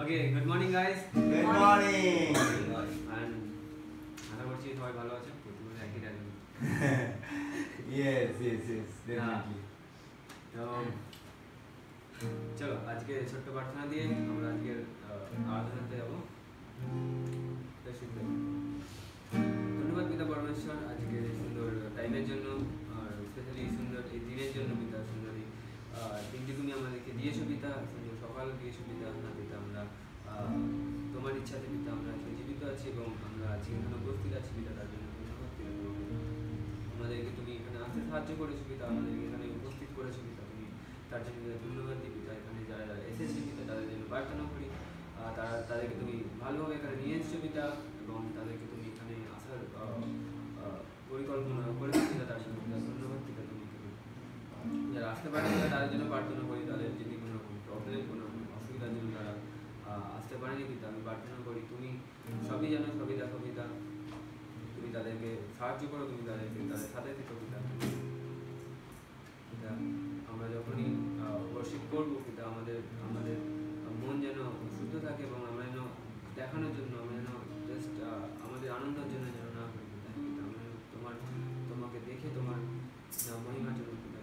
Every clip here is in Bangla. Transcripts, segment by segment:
Okay, good morning guys. Good morning And আশা করছি সবাই ভালো আছেন প্রথমে একই dialogue yes yes yes definitely তো চলো আজকে ছোট্ট প্রার্থনা দিয়ে আমরা আজকের আহ, আরাধনাতে যাবো বেশ সুন্দর। ধন্যবাদ পিতা পরমেশ্বর আজকে এই সুন্দর টাইমের জন্য আর স্পেশালি সুন্দর এই দিনের জন্য পিতা সুন্দর এই আহ, দিনটি তুমি আমাদেরকে দিয়েছো পিতা সুন্দর সকাল দিয়েছ পিতা না পিতা আমরা তোমার ইচ্ছাতে পিতা আমরা আজকে জীবিত আছি এবং আমরা আজকে এখানে উপস্থিত আছি পিতা তার জন্য ধন্যবাদ আমাদেরকে তুমি এখানে আসতে সাহায্য করেছ পিতা, আমাদেরকে এখানে উপস্থিত করেছ পিতা, তুমি তার জন্য ধন্যবাদ দিই পিতা। এখানে যারা যারা এসেছে পিতা, তাদের জন্য প্রার্থনা করি। তারা, তাদেরকে তুমি ভালোভাবে এখানে নিয়ে এসছো পিতা এবং তাদেরকে তুমি এখানে আসার পরিকল্পনা করেছ পিতা, তার জন্য ধন্যবাদ পিতা তুমি যারা আসতে পারে না, তাদের জন্য প্রার্থনা করি, তাদের যদি প্রবলেম কোনো অসুবিধার জন্য তারা আসতে পারেনি পিতা আমি প্রার্থনা করি তুমি সবই জানো, সবই দেখো পিতা। তুমি তাদেরকে সাহায্য করো, তুমি তাদেরকে, তাদের সাথে থেকো পিতা। আমরা যখনই ওয়ার্শিপ করব, পিতা আমাদের আমাদের মন যেন শুদ্ধ থাকে এবং আমরা যেন দেখানোর জন্য, আমরা যেন জাস্ট আমাদের আনন্দের জন্য যেন না করি তোমার, তোমাকে দেখে তোমার মহিমার জন্য পিতা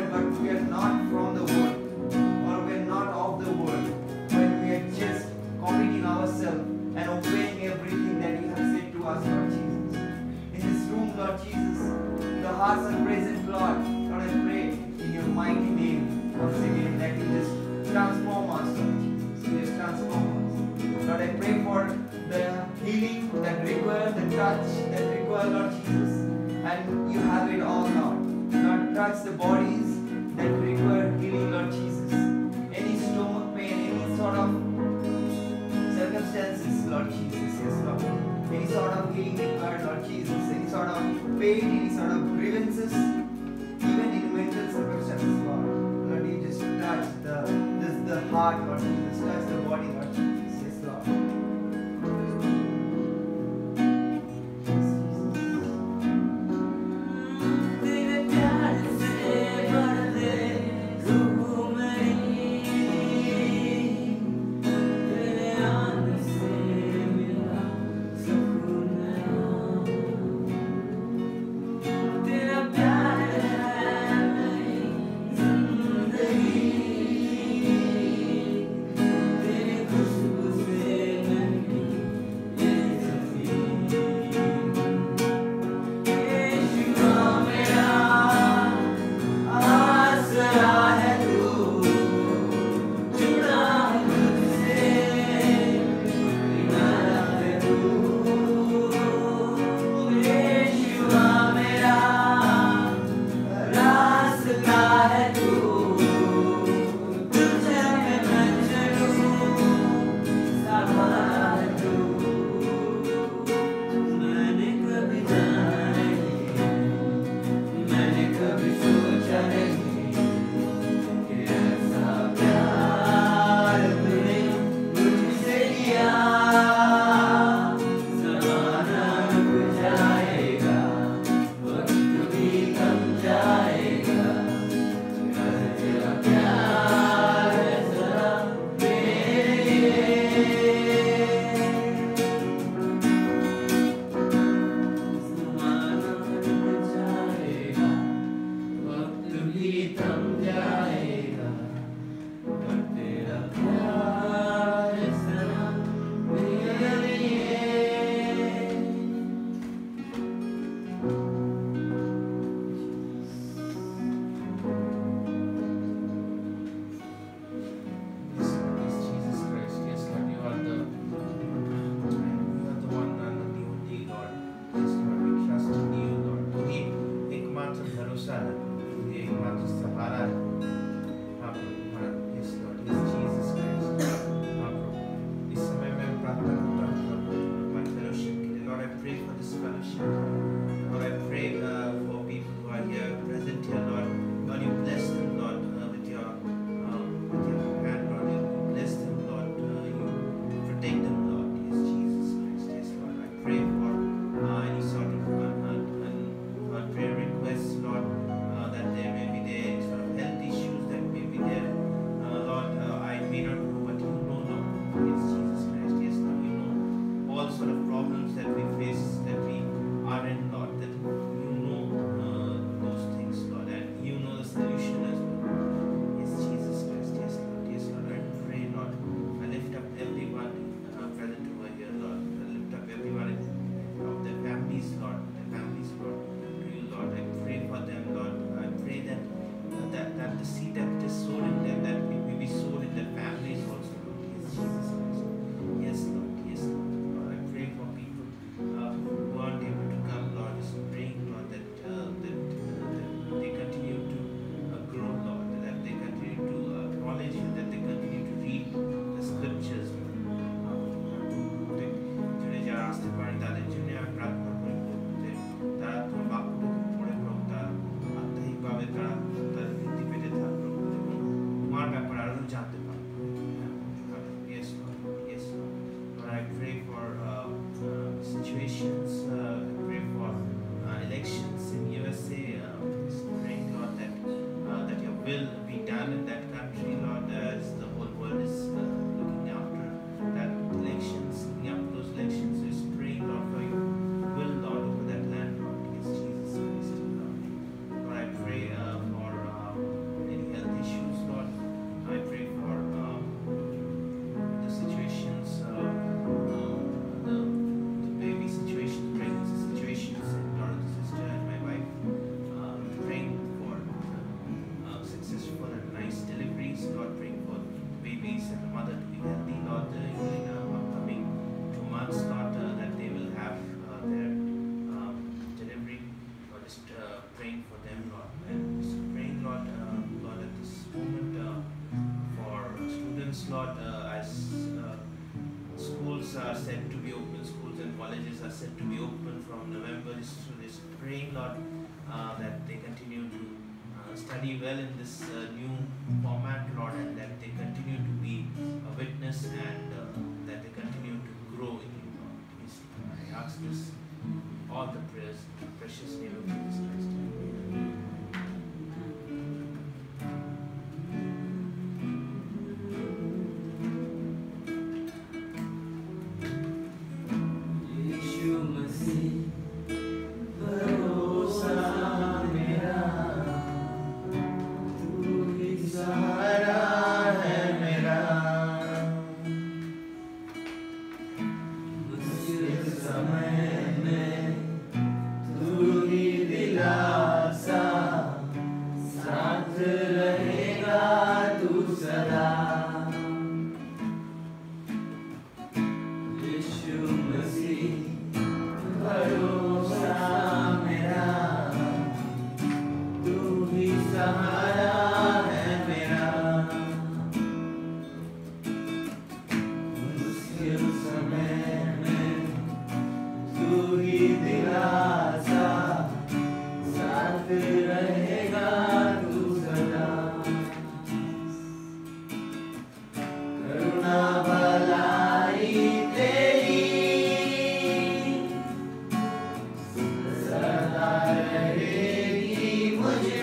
world, but we are not from the world, or we are not of the world, when we are just committing ourselves and obeying everything that you have said to us, Lord Jesus. In this room, Lord Jesus, the hearts are present, Lord, Lord, I pray in your mighty name, once again, that you just transform us, Lord Jesus. You just transform us. Lord, I pray for the healing that requires the touch that requires Lord Jesus and you have it all now. Do not touch the bodies lot of grievances.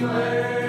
slain.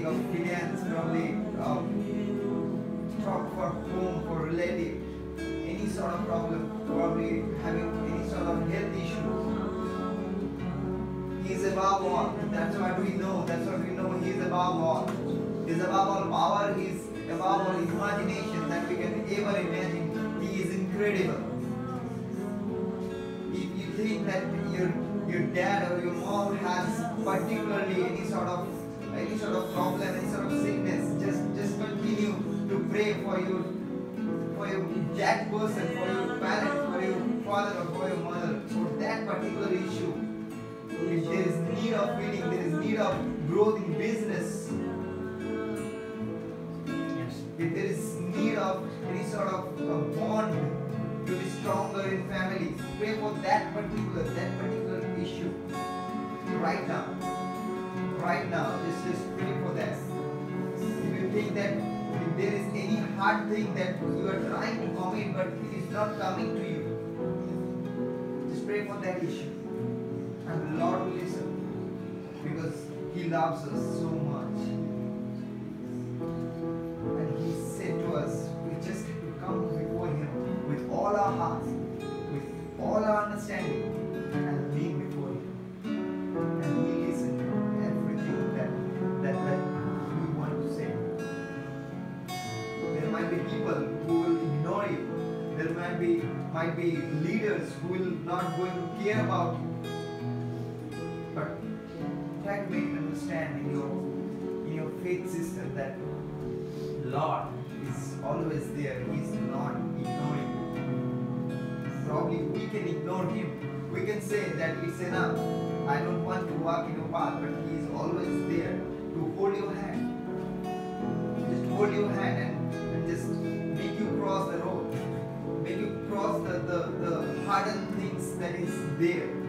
Problematic of finance, probably um, talk for home, for relative, any sort of problem, probably having any sort of health issues. He is above all. That's what we know. That's what we know. He is above all. He is above all power. He is above all imagination that we can ever imagine. He is incredible. If you think that your your dad or your mom has particularly any sort of any sort of problem, any sort of sickness, just just continue to pray for your for your that person, for your parent, for your father or for your mother, for that particular issue. If there is need of healing, there is need of growth in business, Yes. if there is need of any sort of a bond to be stronger in families, pray for that particular that particular issue right now. Right now, just just pray for that. If you think that if there is any hard thing that you are trying to commit but it is not coming to you, just pray for that issue. And the Lord will listen because He loves us so much. And He said to us, we just have to come before Him with all our hearts, with all our understanding, and lean might be leaders who will not going to care about you. But try to make them understand in your in your faith system that Lord is always there. He is not ignoring. Probably we can ignore him. We can say that it's enough. I don't want to walk in your path, but he is always there to hold your hand. Just hold your hand and, and just make you cross the road. Make you cross the, the, the hardened things that is there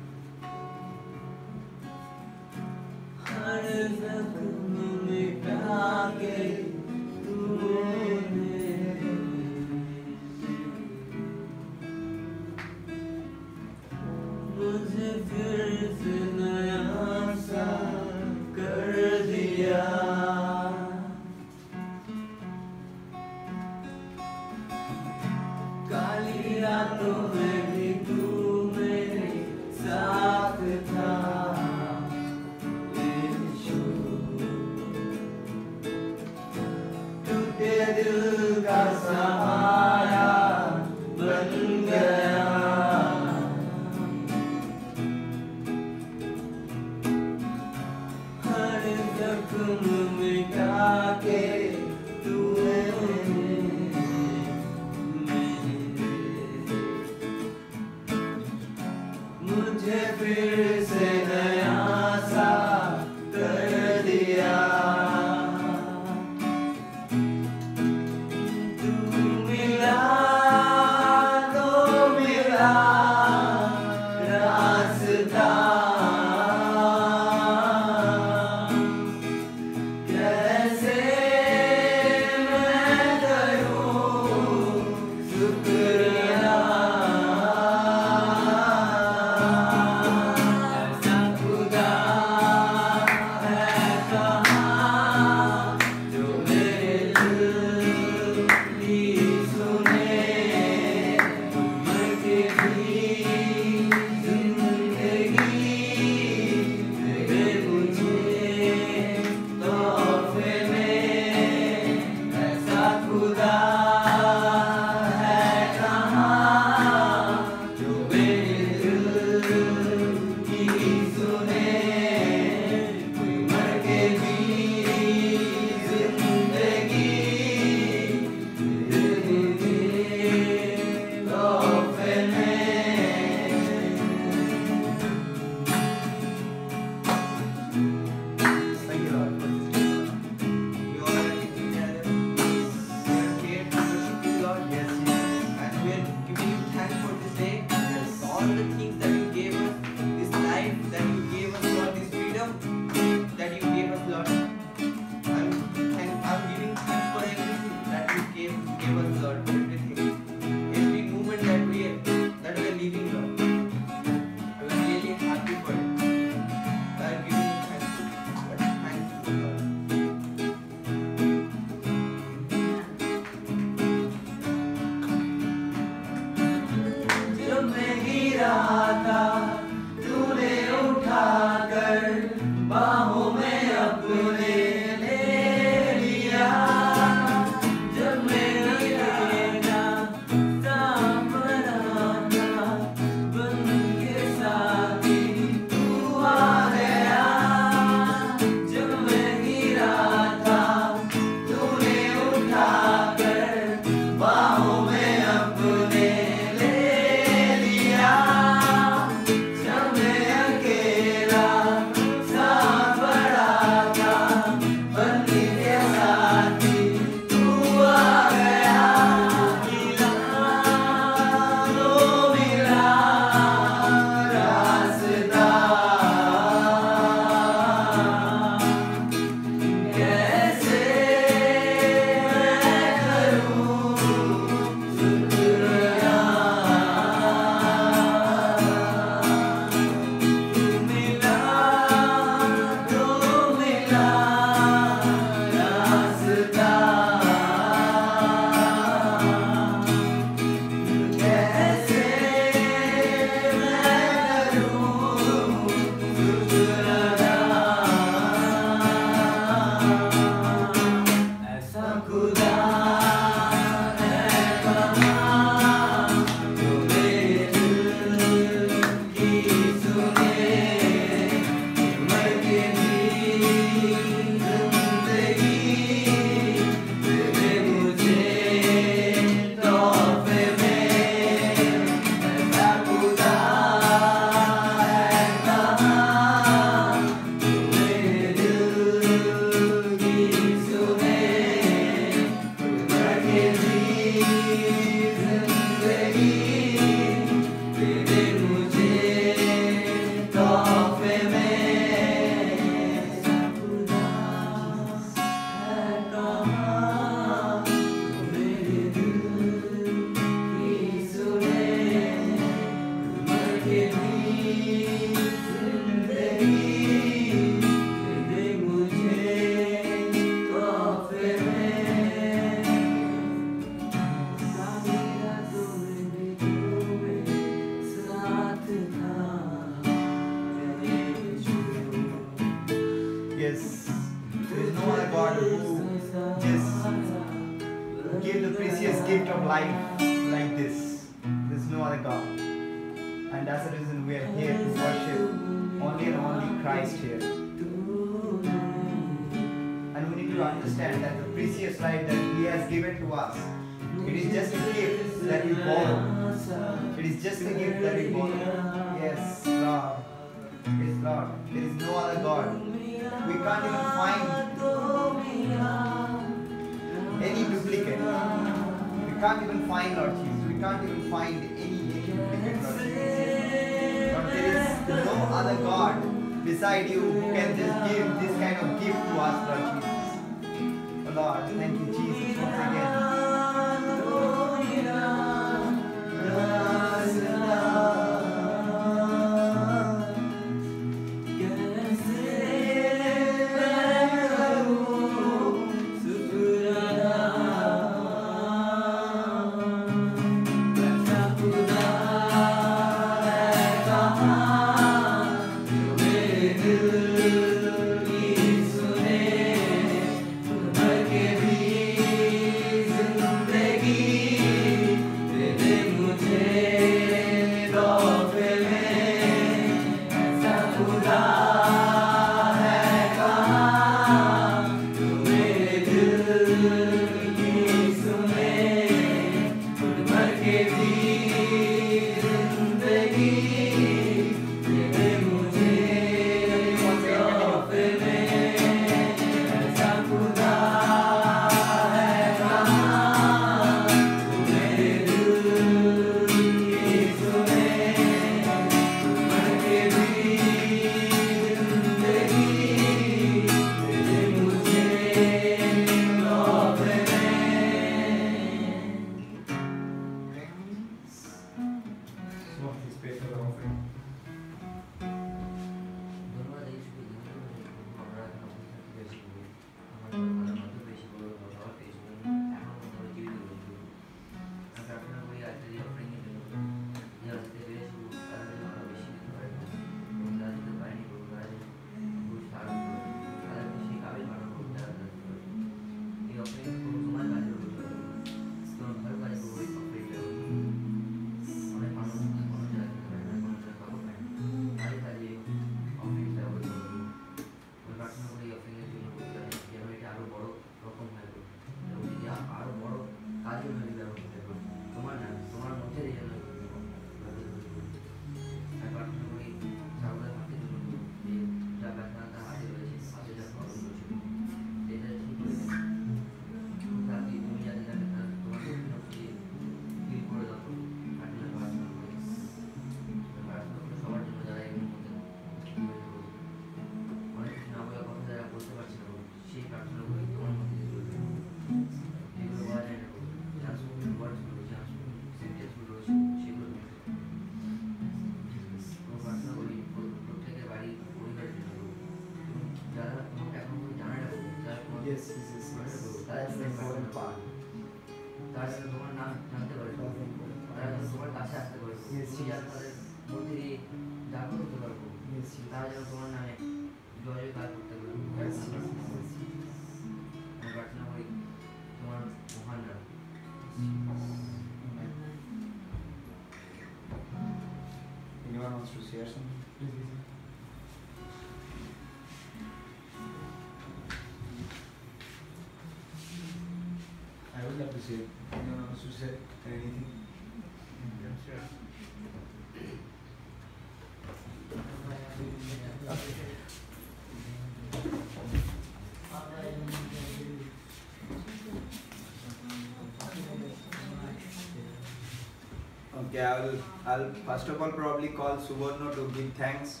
Okay, I'll, I'll first of all probably call Suvarno to give thanks.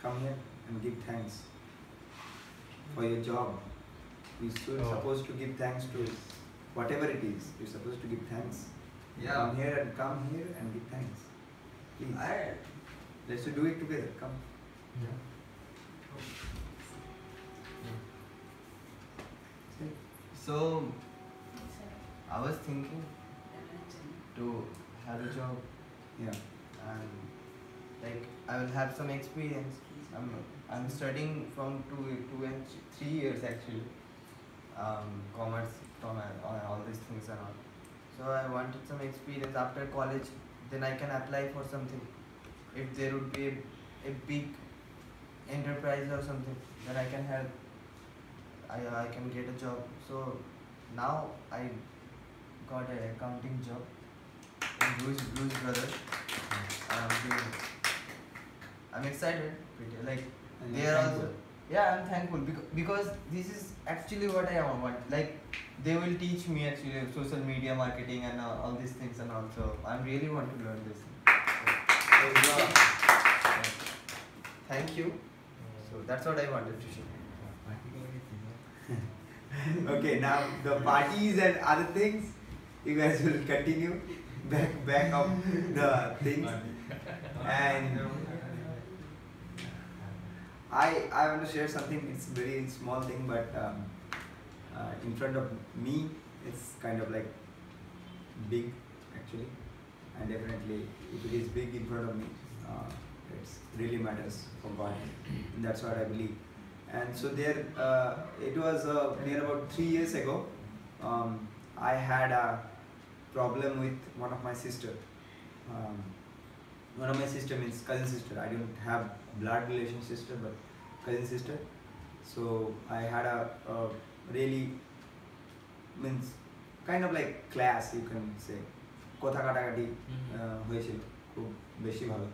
Come here and give thanks for your job. You're oh. supposed to give thanks to whatever it is. You're supposed to give thanks. Yeah. Come here and come here and give thanks. Please. Let's do it together. Come. Yeah. So, I was thinking have a job. Yeah. And like I will have some experience. I'm I'm studying from two two and three years actually. Um, commerce from uh, all, all these things and all. So I wanted some experience after college. Then I can apply for something. If there would be a, a big enterprise or something, then I can help. I I can get a job. So now I got an accounting job Blues Blues Brothers. I'm. I'm excited. Like And they are thankful. also. Yeah, I'm thankful because because this is actually what I want. Like they will teach me actually social media marketing and uh, all these things and also I really want to learn this. So, thank you. So that's what I wanted to share. okay, now the parties and other things, you guys will continue back back of the things. And I I want to share something. It's very small thing, but um, uh, in front of me, it's kind of like big actually, and definitely if it is big in front of me, uh, it's really matters for God, and that's what I believe. And so there, uh, it was uh, near about three years ago. Um, I had a problem with one of my sister. Um, one of my sister means cousin sister. I don't have blood relation sister, but cousin sister. So I had a, a really means kind of like class you can say কথা কাটাকাটি আহ, হয়েছিল খুব বেশিভাবে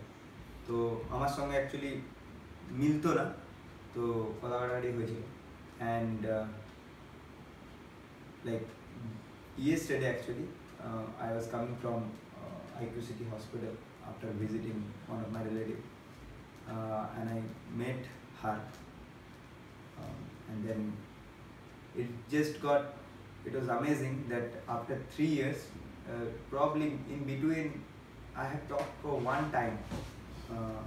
তো আমার সঙ্গে অ্যাকচুয়ালি মিলতো না তো কথা কাটাকাটি হয়েছিল and like yesterday actually uh, I was coming from uh, IQ City Hospital after visiting one of my relative uh, and I met her um, and then it just got it was amazing that after three years uh, probably in between I had talked for one time uh,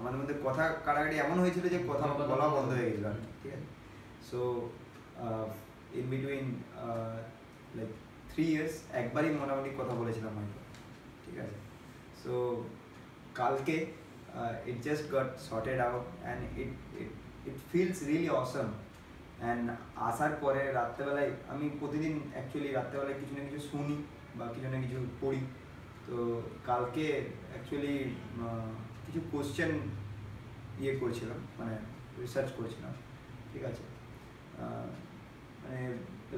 আমাদের মধ্যে কথা কাটাকাটি এমন হয়েছিল যে কথা বলা বন্ধ হয়ে গেছিল আর কি, ঠিক আছে so in between like three years একবারই মোটামুটি কথা বলেছিলাম হয়তো ঠিক আছে সো কালকে it just got sorted out and it it it feels really awesome and আসার পরে রাত্রেবেলায় আমি প্রতিদিন অ্যাকচুয়ালি রাত্রেবেলায় কিছু না কিছু শুনি বা কিছু না কিছু পড়ি তো কালকে অ্যাকচুয়ালি কিছু কোশ্চেন ইয়ে করছিলাম মানে রিসার্চ করছিলাম ঠিক আছে আহ, মানে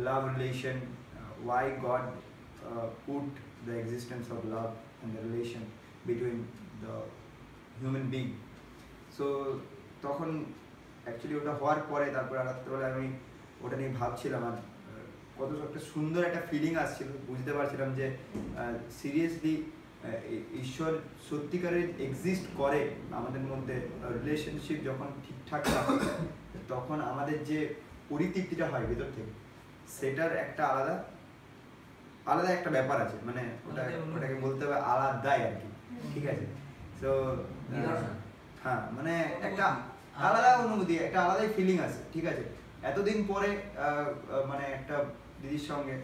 love relation why God put the existence of love and the relation between the human being so তখন অ্যাকচুয়ালি ওটা হওয়ার পরে, তারপরে রাত্রেবেলা আমি ওটা নিয়ে ভাবছিলাম আর কত একটা সুন্দর একটা ফিলিং আসছিল, বুঝতে পারছিলাম যে সিরিয়াসলি ঈশ্বর সত্যিকারের এক্সিস্ট করে আমাদের মধ্যে রিলেশনশিপ যখন ঠিকঠাক থাকে, তখন আমাদের যে পরিতৃপ্তিটা হয় ভেতর থেকে, সেটার একটা আলাদা আলাদা একটা ব্যাপার আছে মানে ওটা ওটাকে বলতে হবে আলাদাই আর কি ঠিক আছে? তো হ্যাঁ মানে একটা আলাদা অনুভূতি একটা আলাদাই ফিলিং আছে ঠিক আছে? এতদিন পরে মানে একটা দিদির সঙ্গে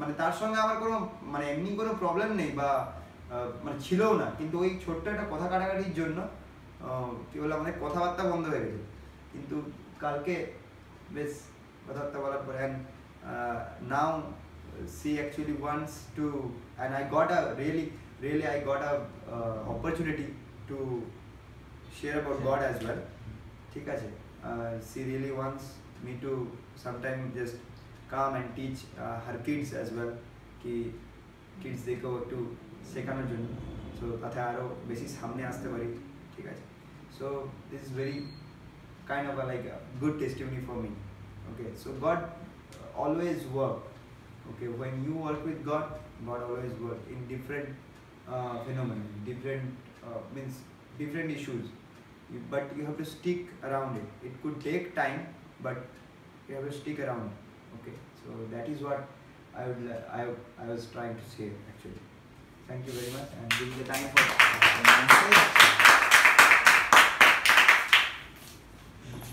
মানে তার সঙ্গে আমার কোনো মানে এমনি কোনো প্রবলেম নেই বা মানে ছিলও না কিন্তু ওই ছোট্ট একটা কথা কাটাকাটির জন্য কি বলে আমাদের কথাবার্তা বন্ধ হয়ে গেছে। কিন্তু কালকে বেশ কথাবার্তা বলার পরে and now She actually wants to and I got a really really I got a opportunity to share about God as well. ঠিক আছে uh, she really wants me to sometime just come and teach uh, her kids as well কি kids দেখেও একটু শেখানোর জন্য সো তাতে আরও বেশি সামনে আসতে পারি ঠিক আছে so this is very kind of like good testimony for me okay so God always work okay when you work with god god always work in different uh, phenomena different uh, means different issues you, but you have to stick around it it could take time but you have to stick around okay so that is what i would li- I, I was trying to say actually thank you very much and this is the time for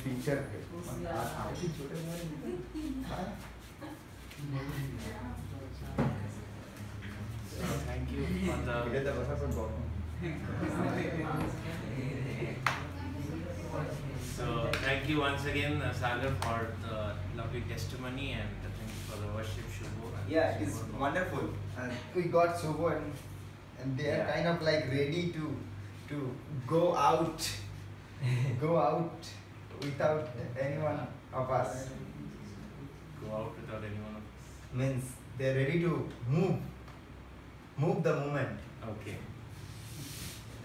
teacher Thank get the reference and so thank you once again, uh, Sagar, for the lovely testimony and thank you for the worship, Shubho. Yeah, it's Shubho. wonderful. And we got Shubho and, and they are yeah. kind of like ready to to go out, go out without anyone of us. Go out without anyone of us. Means they're ready to move move the moment. Okay.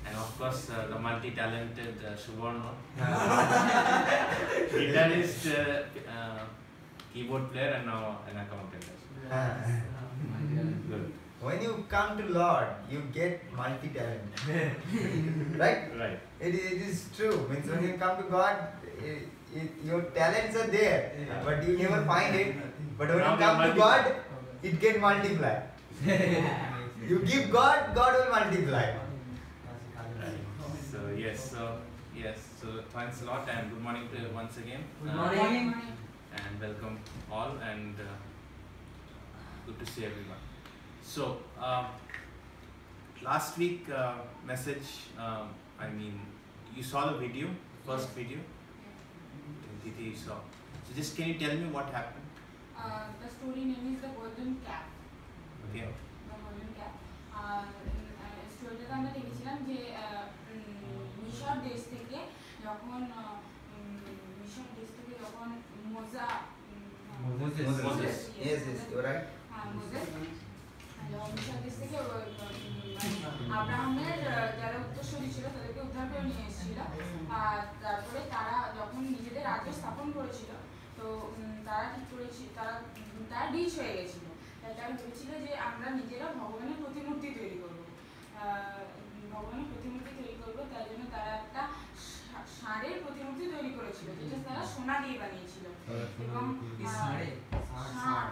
And of course, uh, the multi-talented uh, Suvarna, guitarist, uh, uh, keyboard player, and now an accountant. Good. when you come to Lord, you get multi-talent, right? Right. It, is- it is true. Means when you come to God, it, it, your talents are there, Yeah. but you never find it. But when Now you come to. God, it get multiplied. You give God, God will multiply. Right. So yes, so yes, so thanks a lot and good morning to once again. Good Uh, morning. and welcome all and uh, good to see everyone. So um, last week uh, message, um, I mean, you saw the video, first video. Diti, you saw. So just can you tell me what happened? Uh, the story name is the golden cap Okay. স্টোরিটাতে আমরা দেখেছিলাম যে মিশর দেশ থেকে যখন মিশর দেশ থেকে যখন মোজা আব্রাহামের যারা উত্তরসূরি ছিল তাদেরকে উদ্ধার নিয়ে এসেছিল আর তারপরে তারা যখন নিজেদের রাজ্য স্থাপন করেছিল তো তারা ঠিক করেছিল তারা তারা রিচ হয়ে গেছিল। তারা ভেবেছিল যে আমরা নিজেরা ভগবানের প্রতিমূর্তি তৈরি করব। ভগবানের প্রতিমূর্তি তৈরি করব তাই জন্য তারা একটা সা- ষাঁড়ের প্রতিমূর্তি তৈরি করেছিল যেটা তারা সোনা দিয়ে বানিয়েছিল। এবং হ্যাঁ,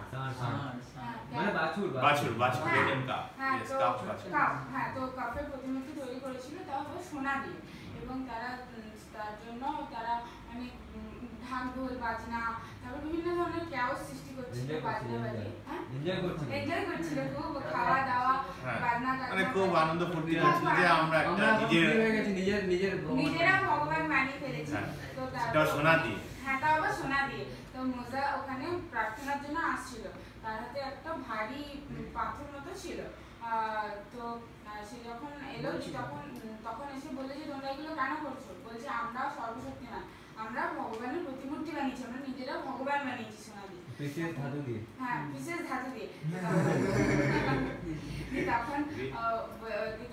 মানে বাছুর Bachur, Bachur, হ্যাঁ, তো হ্যাঁ কাপের প্রতিমূর্তি তৈরি করেছিল তাও সোনা দিয়ে। এবং তারা তার জন্য তারা অনেক উম, ঢাক ঢোল বাজনা তারপর বিভিন্ন ধরনের ক্যাওস সৃষ্টি করছিল বাজনা বাজিয়ে হ্যাঁ? এনজয় করছিল। খুব খাওয়া দাওয়া হ্যাঁ। বাজনা মানে খুব আনন্দ ফুর্তি হচ্ছিল যে আমরা একটা নিজের free গেছি নিজের নিজের নিজেরা ভগবান বানিয়ে ফেলেছি। তো সেটাও তারপর- দিয়ে। তাও আবার সোনা দিয়ে। তো মোজা ওখানে প্রার্থনার জন্য আসছিল। তার হাতে একটা ভারী পাথর মতো ছিল। আহ, তো সে যখন এলো তখন তখন এসে বলল যে তোমরা এগুলো কেন করছ? বলছে আমরা সর্বশক্তিমান। আমরা ভগবানের প্রতিমূর্তি বানিয়েছি আমরা নিজেরা ভগবান বানিয়েছি সোনা দিয়ে প্রেসিয়াস ধাতু দিয়ে? হ্যাঁ বিশেষ ধাতু দিয়ে। তখন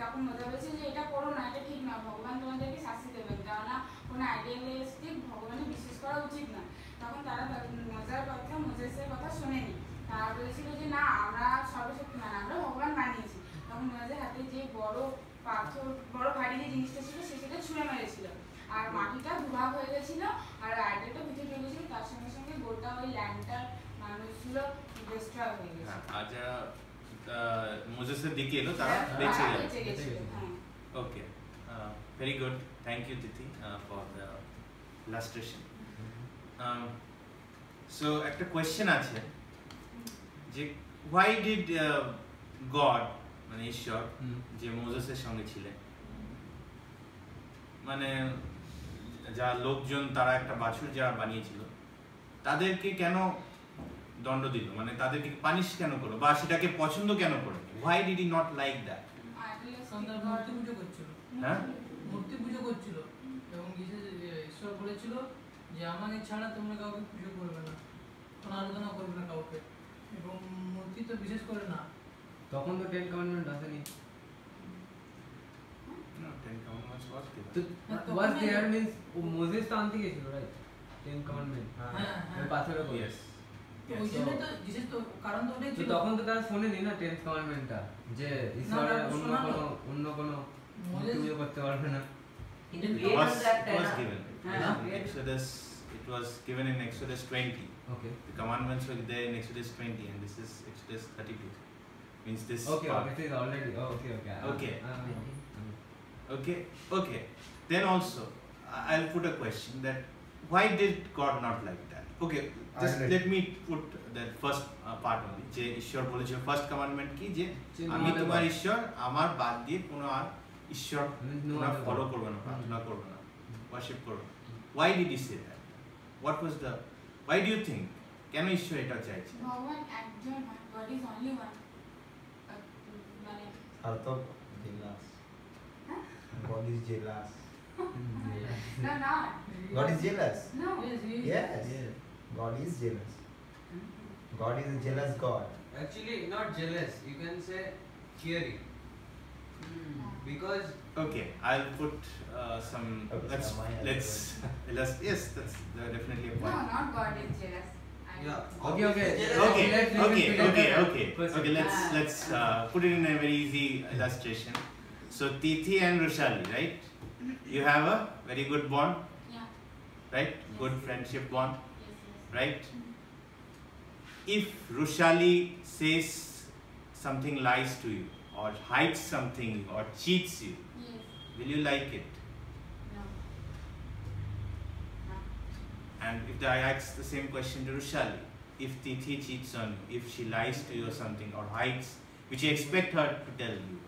তখন মোজা বলছে যে এটা করো না এটা ঠিক না ভগবান তোমাদেরকে শাস্তি দেবেন কেননা কোনো আইডিয়ালিস্টিক ভগবানে বিশ্বাস করা উচিত না। তখন তারা মজার কথা মোজেসের কথা শোনেনি। তারা বলেছিল যে না আমরা সর্বশক্তিমান আমরা ভগবান বানিয়েছি। তখন মোজের হাতে যে বড় পাথর বড় ভারী যে জিনিসটা ছিল সেটা ছুঁড়ে মেরেছিল আর মাটিটা গেছিল আর আইডিয়াটা ভিতরে ঢুকে গেছিল তার সঙ্গে সঙ্গে গোটা ওই ল্যান্ডটার মানুষগুলো ডিস্ট্রয় হয়ে গেছে হ্যাঁ, আর যারা মোজেসের দিকে এলো তারা হ্যাঁ, বেঁচে গেল good. Thank you, Titi, uh, for the illustration. Um, so, একটা question আছে যে did uh, God মানে ঈশ্বর হুম। যে মোজেসের সঙ্গে ছিলেন মানে যা লোকজন, তারা একটা বাছুর যারা বানিয়েছিল, তাদেরকে কেন দণ্ড দিল? মানে তাদেরকে পানিশ কেন করল? বা সেটাকে পছন্দ কেন করল? Why did he not like করছিল হ্যাঁ? মূর্তি পুজো করছিল এবং ঈশ্বর বলেছিল যে আমাকে ছাড়া তোমরা কাউকে পুজো করবে না কোনো আরাধনা করবে না কাউকে এবং মূর্তি তো বিশেষ করে না তখন তো টেন কমান্ডমেন্ট আসেনি। Ten Commandments was given. তো হ্যাঁ, তখন ওয়াজ এই- দেয়ার মিন্স ও মোজেস তো আনতে গেছিল রাইট টেন কমান্ডমেন্ট হ্যাঁ, হ্যাঁ। পাথরের উপর Yes. তো ওই জন্য তো বিশেষ তো কারণ তো ওটাই তো ছিল তখন তো তারা শোনেনি না টেন্থ কমান্ডমেন্টটা যে ঈশ্বরের না, অন্য শোনা কোনো অন্য কোনো মূর্তি মোজেস- পুজো করতে পারবে না কিন্তু It বিয়ে was, কিন্তু it একটাই was না। given. হ্যাঁ, In বিয়ে- Exodus, it was given in Exodus 20. Okay The commandments were there in Exodus 20, and this is Exodus 32. Means this okay part. Okay this already okay okay Okay. Okay, okay. Then also, I- I'll put a question that why did God not like that? Okay, just Alright. let me put that first uh, part only. যে ঈশ্বর বলেছে ফার্স্ট কমান্ডমেন্ট কি যে যে আমি no তোমার other ঈশ্বর আমার বাদ দিয়ে কোনো আর ঈশ্বর Means no তোমরা other ফলো God. করবে না হুম। প্রার্থনা করবে না ওয়ার্শিপ করবে না why did he say that what was the why do you think কেন ঈশ্বর এটা চাইছেন ভগবান একজন গড ইজ অনলি ওয়ান মানে Arth of jealous. God is jealous. না না God is jealous. No. Yes, he is. Yes. God is jealous. God is a jealous God. Actually, not jealous. You can say cheering. Because Okay, I'll put uh, some. Okay, let's let's let's yes, that's uh, definitely a point. No, not God is jealous. Yeah. Okay, okay. Okay, Let's okay, okay, okay, okay. Let's Ah. let's uh, put it in a very easy illustration. So Tithi and Rushali, right? You have a very good bond, Yeah. right? Good friendship bond, Yes, yes. right? If Rushali says something lies to you, or hides something, or cheats you, Yes. will you like it? No. No. And if I ask the same question to Rushali, if Tithi cheats on you, if she lies to you or something, or hides, which you expect her to tell you,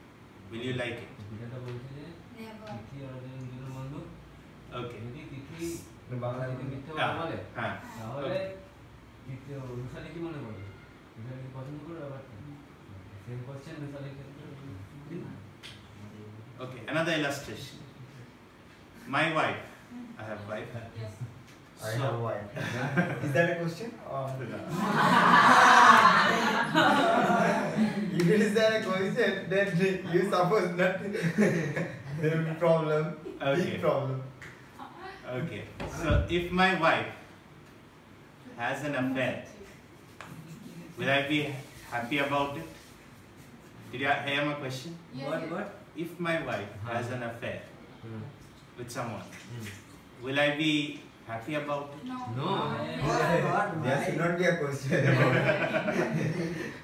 will you like it? যেটা বলছে যে Never. তিথি আর অর্জুন দুজন বন্ধু Okay. যদি তিথি বাংলা যদি মিথ্যে কথা বলে হ্যাঁ তাহলে তৃতীয় রুশালি কি মনে করবে রুশালি কি পছন্দ করবে আবার সেম কোশ্চেন রুশালির ক্ষেত্রে Okay, another illustration. My wife, I have wife. Yes. I So- have wife. Is that a question? Or said that you suppose nothing. the problem, okay. big problem. Okay. So if my wife has an affair, will I be happy about it? Did you hear my question? Yeah, what? Yeah. What? If my wife has an affair mm. with someone, mm. will I be happy about it? No. No. Never. There should not be a question about it.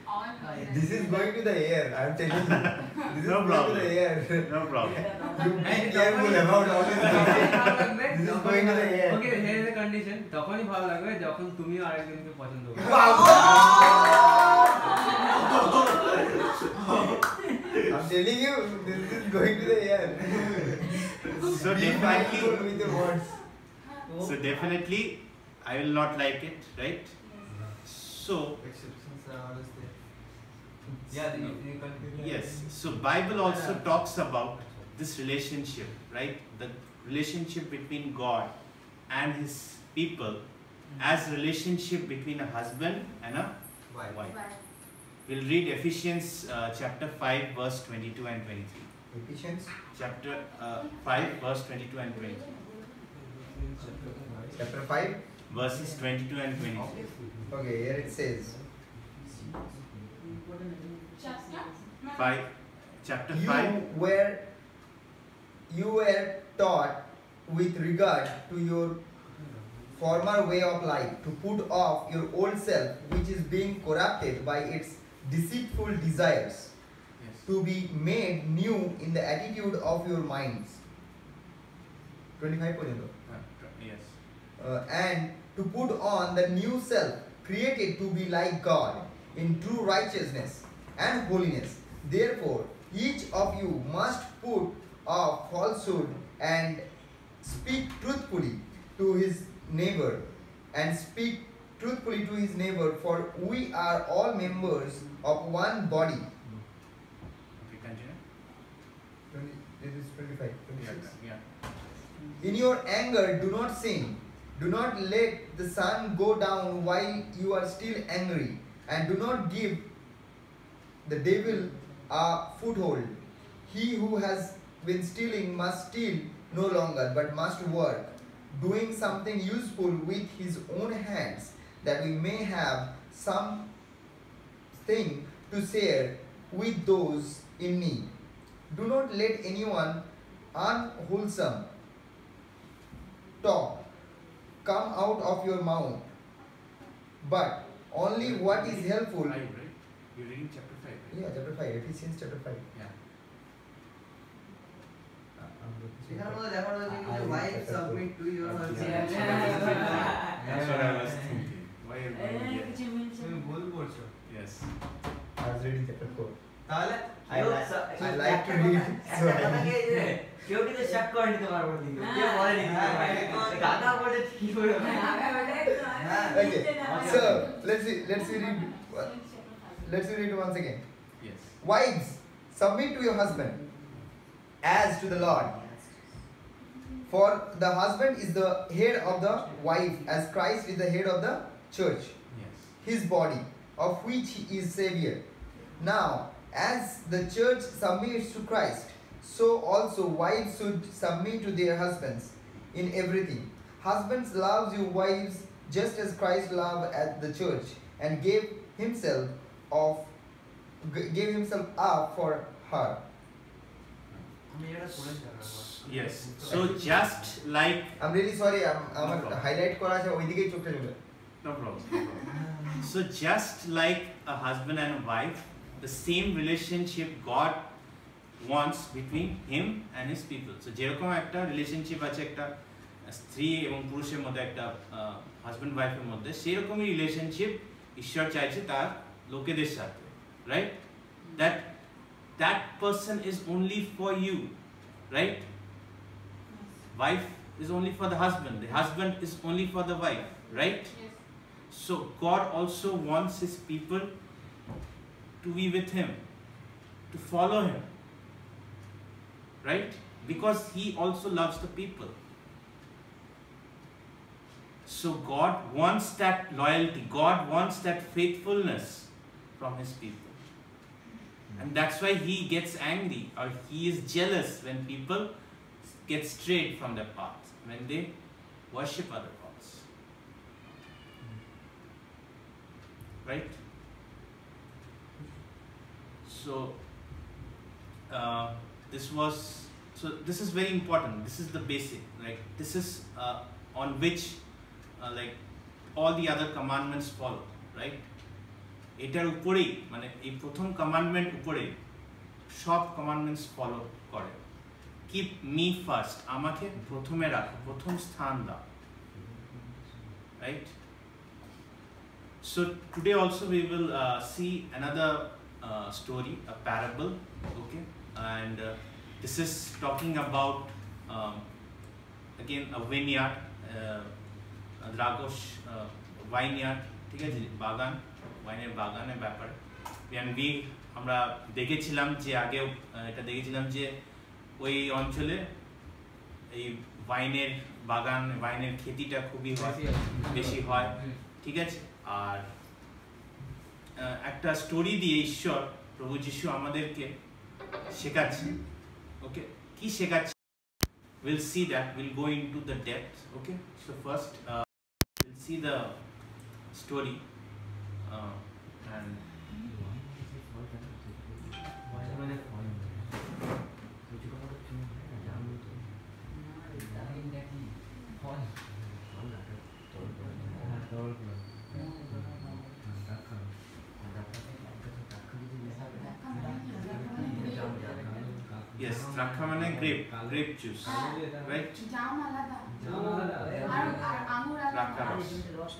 All girls. This is going to the air. I am telling you. This No is problem. going to the air. No problem. You be careful about all this. This is going to the air. Okay here is condition তখনই ভালো লাগবে যখন তুমিও আরেকজনকে পছন্দ করবে I'm telling you, this is going to the air. So Be mindful definitely, with the words. So definitely, I will not like it, right? So Exceptions are always there. Yeah, you, you continue. yes, so Bible also talks about this relationship, right? The relationship between God and His people, as relationship between a husband and a Wife. wife. We'll read Ephesians uh, chapter 5, verse 22 and 23. Ephesians Chapter uh, 5, verse 22 and 23. chapter 5. Verses 22 and 23. Okay, here it says, Chapter? No. 5, chapter You 5, were you were taught with regard to your former way of life to put off your old self which is being corrupted by its deceitful desires yes. to be made new in the attitude of your minds 25 পর্যন্ত Uh, yes. uh, uh, and to put on the new self created to be like God in true righteousness and holiness. Therefore, each of you must put off falsehood and speak truthfully to his neighbor and speak truthfully to his neighbor for we are all members of one body. Okay, continue. 20, this is 25, 26. Yeah. In your anger, do not sin. Do not let the sun go down while you are still angry, and do not give the devil a foothold. He who has been stealing must steal no longer, but must work, doing something useful with his own hands, that we may have something to share with those in need. Do not let anyone unwholesome talk come out of your mouth, but only what is helpful. Five, right? You're reading chapter 5, right? Yeah, chapter 5, Ephesians chapter 5. Yeah. The submit to your husband. I. Why? Eh, yes. I was reading chapter 4. Like to read. शेवटी शक करून दिते बरोबर दिते बोले दिते दादा बोले ठीक बोले okay so let's see let's see read. Let's read once again. Yes. Wives submit to your husband as to the lord. For the husband is the head of the wife as christ is the head of the church. Yes. His body of which he is savior. Now as the church submits to christ so also wives should submit to their husbands in everything. Husbands, love your wives just as Christ loved at the church and gave himself of g- gave himself up for her. আমি এটা পড়েছিলাম একবার। Yes. So just like I'm really sorry, I'm, আমার problem. highlight করা আছে ওইদিকেই চোখটা চলে No problem. No problem. so just like a husband and a wife, the same relationship God wants between him and his people. So যেরকম একটা রিলেশনশিপ আছে একটা স্ত্রী এবং পুরুষের মধ্যে একটা হাজব্যান্ড ওয়াইফের মধ্যে সেরকমই রিলেশনশিপ ঈশ্বর চাইছে তার লোকেদের সাথে right that that person is only for you right wife is only for the husband the husband is only for the wife right so god also wants his people to be with him to follow him right because he also loves the people so god wants that loyalty god wants that faithfulness from his people and that's why he gets angry or he is jealous when people get strayed from their path when they worship other gods. Right? So, uh, this was, so this is very important. This is the basic, right? This is uh, on which, uh, like, all the other commandments follow, right? এটার উপরেই মানে এই প্রথম কমান্ডমেন্ট উপরে সব কমান্ডমেন্টস ফলো করে কিপ মি ফার্স্ট আমাকে প্রথমে রাখো প্রথম স্থান দাও right so today also we will see another story a parable okay and this is talking about again a vineyard uh, দ্রাগস ওয়াইনয়ার্ড ঠিক আছে? বাগান ওয়াইনের বাগানের ব্যাপারে। And we আমরা দেখেছিলাম যে আগেও আহ, এটা দেখেছিলাম যে ওই অঞ্চলে এই ওয়াইনের বাগান ওয়াইনের খেতিটা খুবই হয় বেশি হয় ঠিক আছে? আর একটা স্টোরি দিয়ে ঈশ্বর প্রভু যিশু আমাদেরকে শেখাচ্ছে ওকে কি শেখাচ্ছে we'll see that we'll go into the depth okay so first uh, we'll see the story uh, and yes দ্রাক্ষা মানে grape grape juice right জাম আলাদা জাম আলাদা। আর আর আঙুর দ্রাক্ষা আলাদা রস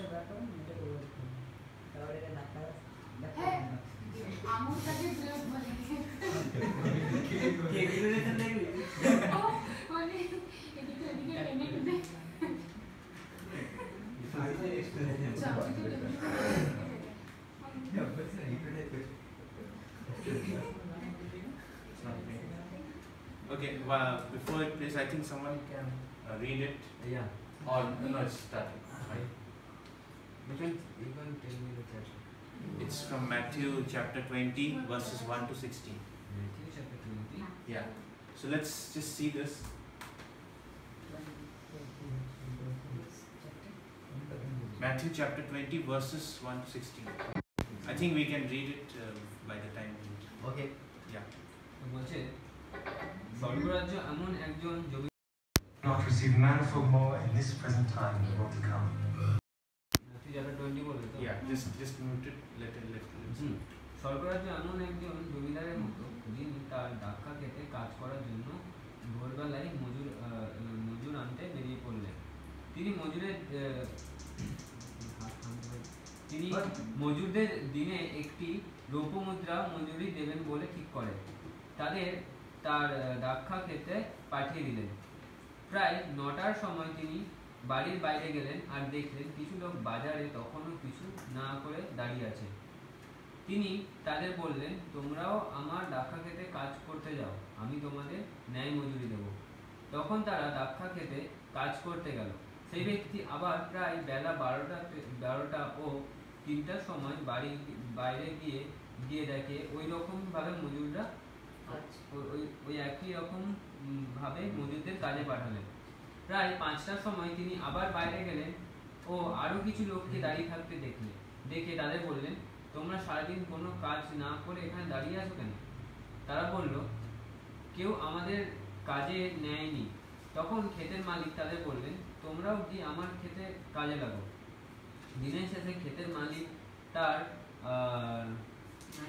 হ্যাঁ আঙুরটাকে okay well, before it plays i think someone can uh, read it Yeah. or no it's starting right You can, can tell me the chapter. it's from matthew chapter 20 verses 1 to 16 Matthew chapter 20. yeah so let's just see this Matthew chapter 20 verses 1 to 16. I think we can read it uh, by the time Okay. Yeah. স্বর্গরাজ্য এমন একজন not receive manifold more in this present time than what to come. Matthew chapter twenty বলবে তো Yeah, just just mute it. Let it let it. হুম। এমন একজন জমিদারের মতো যিনি তার ধাক্কা খেতে কাজ করার জন্য ভোরবেলায় মজুর মজুর আনতে বেরিয়ে পড়লেন তিনি মজুরের। তিনি মজুরদের দিনে একটি রৌপ্য মুদ্রা মজুরি দেবেন বলে ঠিক করেন তাদের তার দাক্ষা খেতে পাঠিয়ে দিলেন। প্রায় নটার সময় তিনি বাড়ির বাইরে গেলেন আর দেখলেন কিছু লোক বাজারে তখনও কিছু না করে দাঁড়িয়ে আছে। তিনি তাদের বললেন, তোমরাও আমার দাক্ষা খেতে কাজ করতে যাও, আমি তোমাদের ন্যায় মজুরি দেব। তখন তারা দাক্ষা খেতে কাজ করতে গেল। সেই ব্যক্তি আবার প্রায় বেলা বারোটা বারোটা ও তিনটার সময় বাড়ি, বাইরে গিয়ে গিয়ে দেখে ওই রকমভাবে মজুররা ওই- ওই ওই একই রকম ভাবে মজুরদের কাজে পাঠালেন। প্রায় পাঁচটার সময় তিনি আবার বাইরে গেলেন ও আরও কিছু লোককে দাঁড়িয়ে থাকতে দেখলেন। দেখে তাদের বললেন তোমরা সারাদিন কোনো কাজ না করে এখানে দাঁড়িয়ে আছো কেন? তারা বলল কেউ আমাদের কাজে নেয়নি। তখন ক্ষেতের মালিক তাদের বললেন তোমরাও কি আমার ক্ষেতে কাজে লাগো? দিনের শেষে ক্ষেতের মালিক তার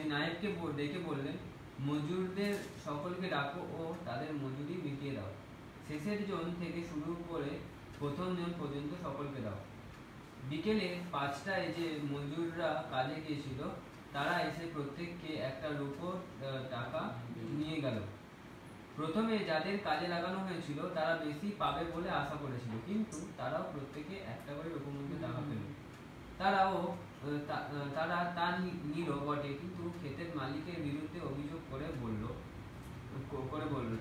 নায়েবকে ডেকে বললেন মজুরদের সকলকে ডাকো ও তাদের মজুরি মিটিয়ে দাও। শেষের জন থেকে শুরু করে প্রথম জন পর্যন্ত সকলকে দাও। বিকেলে পাঁচটায় যে মজুররা কাজে গিয়েছিল, তারা এসে প্রত্যেককে একটা রূপোর টাকা নিয়ে গেল। প্রথমে যাদের কাজে লাগানো হয়েছিল, তারা বেশি পাবে বলে আশা করেছিল, কিন্তু তারাও প্রত্যেকে একটা করে রূপমূল্যে টাকা পেল। তারাও তারা তা নিল বটে কিন্তু ক্ষেতের মালিকের বিরুদ্ধে অভিযোগ করে বলল করে বলল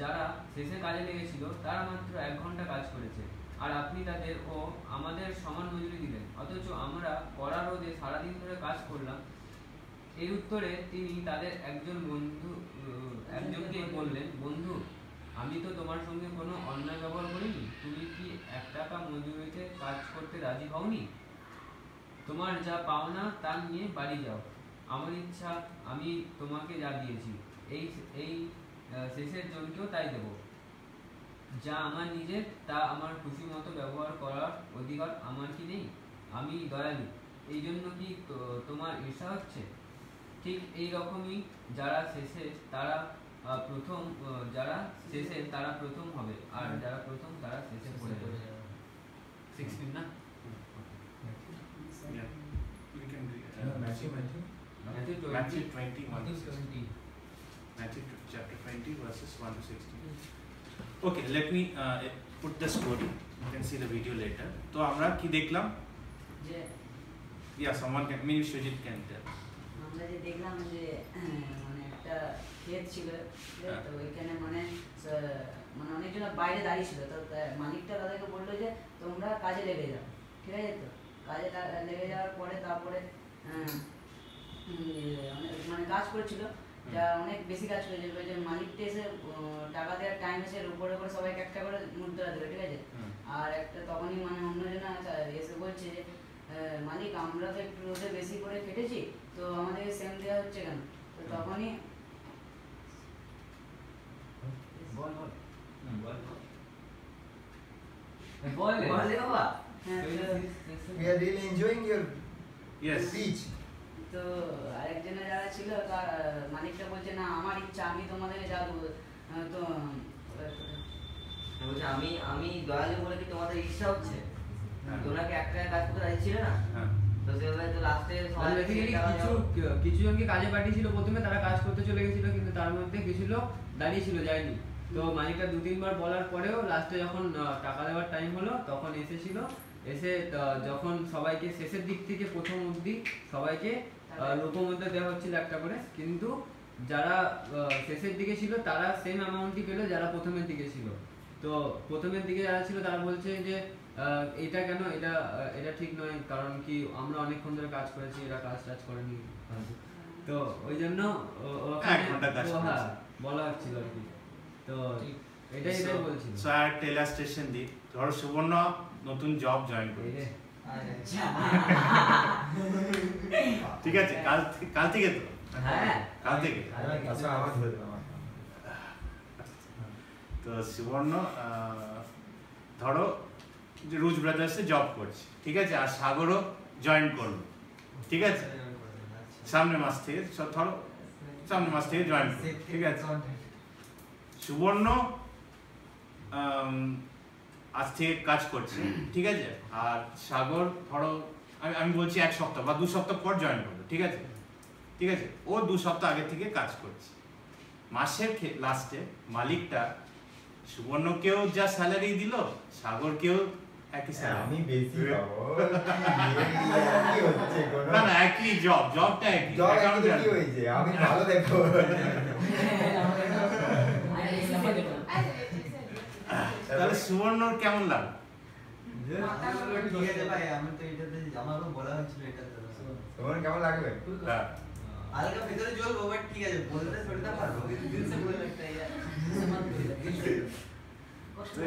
যারা শেষে কাজে লেগেছিল তারা মাত্র এক ঘণ্টা কাজ করেছে আর আপনি তাদের ও আমাদের সমান মজুরি দিলেন অথচ আমরা কড়া রোদে সারাদিন ধরে কাজ করলাম এর উত্তরে তিনি তাদের একজন বন্ধু একজনকে বললেন বন্ধু আমি তো তোমার সঙ্গে কোনো অন্যায় ব্যবহার করিনি তুমি কি এক টাকা মজুরিতে কাজ করতে রাজি হওনি তোমার যা পাওনা তা নিয়ে বাড়ি যাও। আমার ইচ্ছা আমি তোমাকে যা দিয়েছি এই এই শেষের জনকেও তাই দেব। যা আমার নিজের তা আমার খুশি মতো ব্যবহার করার অধিকার আমার কি নেই? আমি দয়ালু। এই জন্য কি তো- তোমার ঈর্ষা হচ্ছে? ঠিক এই রকমই যারা শেষে তারা প্রথম যারা শেষে তারা প্রথম হবে। আর যারা প্রথম তারা শেষে পড়ে যাবে। সিক্সটিন না? can read. No, Matthew, Matthew. Matthew 20. Matthew 20, 1 to 16. 20. Matthew t- chapter 20, verses 1 to 16. Okay, let me uh, put the story. You can see the video later. তো আমরা কি দেখলাম যে Yeah, someone can, maybe Shujit can tell. আমরা যে দেখলাম যে মানে একটা ক্ষেত ছিল হ্যাঁ। তো ওইখানে মানে স- মানে অনেকজন বাইরে দাঁড়িয়ে ছিল তো তা- মালিকটা তাদেরকে বললো যে তোমরা কাজে লেগে যাও ঠিক আছে তো কাজে লা- লেগে যাওয়ার পরে তারপরে আহ, উম, অনেক- মানে কাজ করেছিল। যা অনেক বেশি কাজ করেছিল ওই যে মালিকটা এসে টাকা দেওয়ার টাইম এসে উপরে করে সবাইকে একটা করে মুদ্রা দেবে ঠিক আছে? আর একটা তখনই মানে অন্যজন এসে বলছে যে মালিক আমরা তো একটু রোদে বেশি করে কেটেছি তো আমাদেরকে সেম দেওয়া হচ্ছে কেন? তো তখনই বল বল। বল বলে। বাবা। হ্যাঁ We are really enjoying your Yes. তো আরেকজনে যারা ছিল তার মালিকটা বলছে না আমার ইচ্ছা আমি তোমাদেরকে যা তো বলছে আমি আমি দয়ালু বলে কি তোমাদের ইচ্ছা হচ্ছে? হ্যাঁ। তোমরা কি এক টাকা কাজ করতে রাজি ছিল না? হ্যাঁ। তো সেভাবে তো লাস্টে কিছু কিছু জনকে কাজে পাঠিয়েছিল প্রথমে? তারা কাজ করতে চলে গেছিল কিন্তু তার মধ্যে কিছু লোক দাঁড়িয়ে ছিল যায়নি। তো মালিকটা দু তিনবার বলার পরেও লাস্টে যখন টাকা দেওয়ার টাইম হলো তখন এসেছিল। এসে যখন সবাইকে শেষের দিক থেকে প্রথম অবধি সবাইকে রূপমধ্যে দেওয়া হচ্ছিল একটা করে। কিন্তু যারা শেষের দিকে ছিল তারা সেম অ্যামাউন্টই পেল যারা প্রথমের দিকে ছিল। তো প্রথমের দিকে যারা ছিল তারা বলছে যে এটা কেন? এটা এটা ঠিক নয় কারণ কি আমরা অনেকক্ষণ ধরে কাজ করেছি এরা কাজ টাজ করেনি। তো ওই জন্য হ্যাঁ। বলা হচ্ছিল আর কি। তো এটাই এটাই বলছিল। সো আর টেলার স্টেশন দি। ধরো সুবর্ণ নতুন জব জয়েন করেছে। ঠিক আছে কাল কাল থেকে তো? হ্যাঁ। কাল থেকে? আচ্ছা তো সুবর্ণ ধরো যে রুজ ব্রাদার্সে জব করছে। ঠিক আছে আর সাগরও জয়েন করল। ঠিক আছে? সামনের মাস থেকে সব ধরো সামনের মাস থেকে জয়েন করল। ঠিক আছে? সুবর্ণ আম, আজ থেকে কাজ করছে ঠিক আছে? আর সাগর ধরো আমি আমি বলছি এক সপ্তাহ বা দু সপ্তাহ পর জয়েন করল ঠিক আছে? ঠিক আছে? ও দু সপ্তাহ আগে থেকে কাজ করছে। মাসের লাস্টে মালিকটা সুবর্ণকেও যা স্যালারি দিল সাগরকেও একই স্যালারি বেশি না না একই জব জবটা একই আমি ভালো দেখো তাহলে সুবর্ণর কেমন লাগে ঠিক আছে ভাই আমি তো এটাতে আমারও বলা হয়েছিল এটাতে তোমার কেমন লাগবে? হ্যাঁ। হালকা জ্বলবো বাট ঠিক আছে বলতে শরীরটা পারব। কিন্তু দিল সে বলে একটা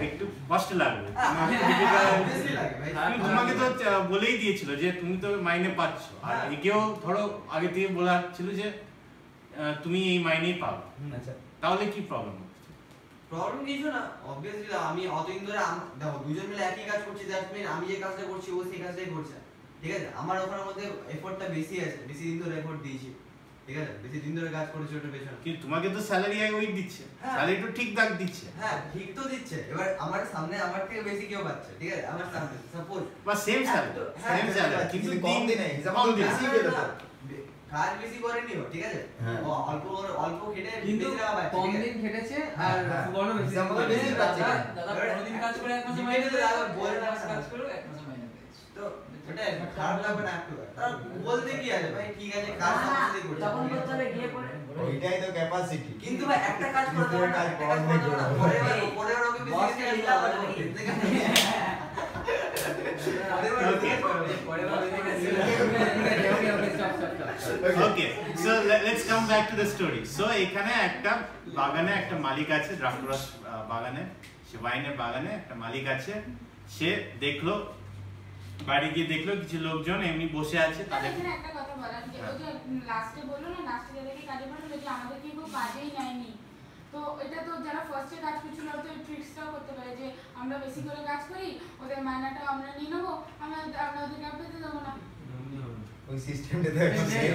একটু কষ্ট লাগবে। হ্যাঁ, তোমাকে হ্যাঁ, তোমাকে তো বলেই দিয়েছিল যে তুমি তো মাইনে পাচ্ছ। আর। একেও ধরো আগে থেকে বলা ছিল যে আহ, তুমি এই মাইনেই পাবে। আচ্ছা। তাহলে কি প্রবলেম প্রবলেম কিছু না অবভিয়াসলি আমি অতদিন ধরে দেখো দুজন মিলে একই কাজ করছি দ্যাট মিন আমি যে কাজটা করছি ও সেই কাজটাই করছে। ঠিক আছে? আমার ওখানের মধ্যে এফোর্টটা বেশি আছে বেশি দিন ধরে এফোর্ট দিয়েছি। ঠিক আছে? বেশি দিন ধরে কাজ করেছি ওটার পেছনে। কিন্তু তোমাকে তো স্যালারি ওই দিচ্ছে। হ্যাঁ। স্যালারি তো ঠিকঠাক দিচ্ছে। হ্যাঁ ঠিক তো দিচ্ছে। এবার আমার সামনে আমার থেকে বেশি কেউ পাচ্ছে। ঠিক আছে? আমার সামনে সাপোজ বা সেম স্যালারি সেম স্যালারি কিন্তু কম দিনে হিসাব কম দিনে। বেশি তো কাজ বেশি করেনি ও ঠিক আছে? হ্যাঁ। ও অল্প অল্প খেটে কিন্তু বেশি টাকা পাচ্ছে কম দিন খেটেছে হ্যাঁ, আর হ্যাঁ। সুবর্ণ বেশি পাচ্ছে। দাদা পনেরো দিন কাজ করে এক মাসে মাইনে পেয়েছে, দাদা, বলে না। কাজ করে এক মাসে মাইনে পেয়েছে তো ওটাই খারাপ লাগবে না একটু। তারা বলতে কি আছে? ভাই ঠিক আছে কাজ সামনে করছে। তখন করতে হবে গিয়ে পরে ওইটাই তো ক্যাপাসিটি কিন্তু ভাই একটা কাজ করতে হবে কাজ করতে হবে না। পরে পরে ওকে বেশি কাজ করতে করে হবে। পরে. পরে okay so let's come back to the story so এখানে একটা বাগানে একটা মালিক আছে দ্রাক্ষরস বাগানে সে ওয়াইনের বাগানে একটা মালিক আছে। সে দেখল বাড়ি গিয়ে দেখল কিছু লোকজন এমনি বসে আছে তাদের একটা কথা বলার যে ওই যে লাস্টে বলল না লাস্টে যাদেরকে কাজে পাঠালো যে আমাদেরকে কেউ কাজেই নেয়নি। তো এটা তো যারা ফার্স্টে কাজ করছিল তো ট্রিক্সটাও করতে পারে যে আমরা বেশি করে কাজ করি ওদের মায়নাটা আমরা নিয়ে নেব আমরা আমরা ওদেরকে আর পেতে দেবো না। ওই সিস্টেমটা তো এখন নেই।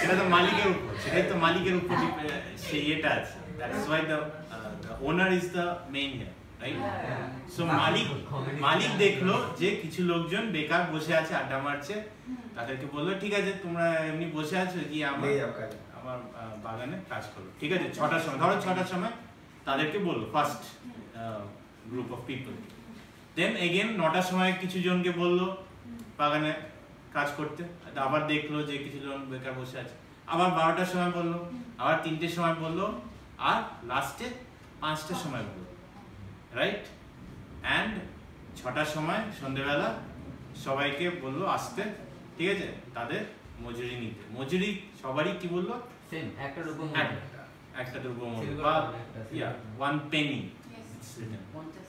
সেটা তো মালিকের উপর সেটাই তো মালিকের উপর সেই ইয়েটা আছে। That's why the owner is the main here right so মালিক মালিক দেখল যে কিছু লোকজন বেকার বসে আছে আড্ডা মারছে তাদেরকে বলল ঠিক আছে তোমরা এমনি বসে আছো কি আমার। আমার বাগানে কাজ করো। ঠিক আছে ছটার সময় ধরো ছটার সময় তাদেরকে বলল first group of people then again নটার সময় কিছু জনকে বলল বাগানে কাজ করতে। আবার দেখল যে কিছু জন বেকার বসে আছে। আবার বারোটার সময় বলল আবার তিনটের সময় বলল আর লাস্টে পাঁচটার সময় বলল। রাইট অ্যান্ড ছটার সময় সন্ধেবেলা সবাইকে বলল আসতে। ঠিক আছে? তাদের মজুরি নিতে। মজুরি সবারই কি বলল? Same, একটা একটা Silver বা coin একটা, yeah silver one penny পঞ্চাশ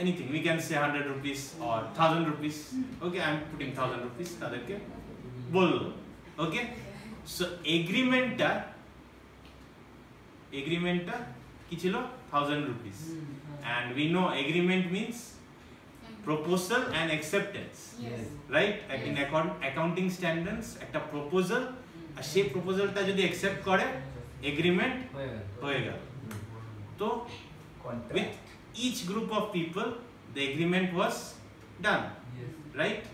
anything we can say 100 rupees or 1000 rupees okay i'm putting 1000 rupees তাদেরকে বলল ওকে সো এগ্রিমেন্টটা এগ্রিমেন্টটা কি ছিল 1000 rupees and we know agreement means proposal and acceptance Yes. Right. Right in accounting standards একটা প্রপোজাল আর সেই প্রপোজালটা যদি অ্যাকসেপ্ট করে এগ্রিমেন্ট হয়ে গেল হয়ে তো with each group of people the agreement was done Yes. right?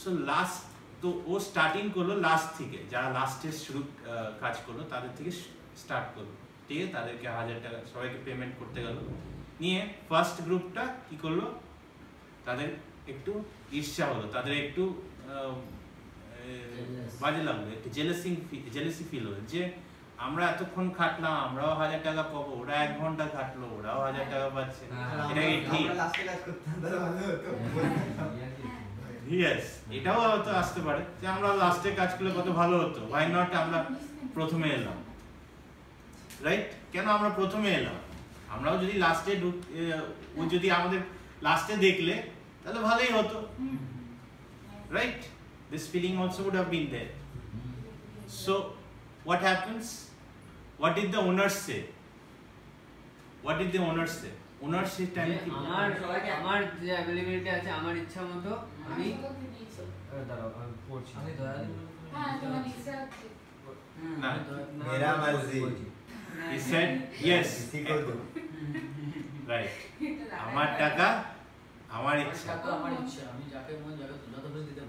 So last তো ও স্টার্টিং করল লাস্ট থেকে। যারা লাস্টে শুরু কাজ করল তাদের থেকে স্টার্ট করল। ঠিক আছে তাদেরকে হাজার টাকা সবাইকে পেমেন্ট করতে গেল। নিয়ে ফার্স্ট গ্রুপটা কি করল? তাদের একটু ঈর্ষা হলো। তাদের একটু বাজে লাগল। একটু জেলাসি জেলেসি ফিল হলো যে আমরা এতক্ষণ খাটলাম আমরাও হাজার টাকা পাবো ওরা এক ঘণ্টা খাটলো ওরাও হাজার টাকা পাচ্ছে। হ্যাঁ। এটা কি ঠিক? ইয়েস এটাও হয়তো আসতে পারে যে আমরা লাস্টে কাজ করলে কত ভালো হতো। ওয়াই নট আমরা প্রথমে এলাম? রাইট কেন আমরা প্রথমে এলাম? আমরাও যদি লাস্টে ও যদি আমাদের লাস্টে দেখলে তাহলে ভালোই হতো। Right this feeling also would have been there so what happens what is the owner say what is the owner say owner say time কি আমার আমার যে অ্যাভেলেবিলিটি আছে আমার ইচ্ছা মতো আমি দাঁড়াও আমি পড়ছি। আমি দয়া হ্যাঁ তোমার ইচ্ছা আছে। না। মেরা মর্জি হ্যাঁ, he said yes. right. আমার টাকা আমার ইচ্ছা। আমার ইচ্ছা আমি যাকে মন যাকে তোলা তো দিতে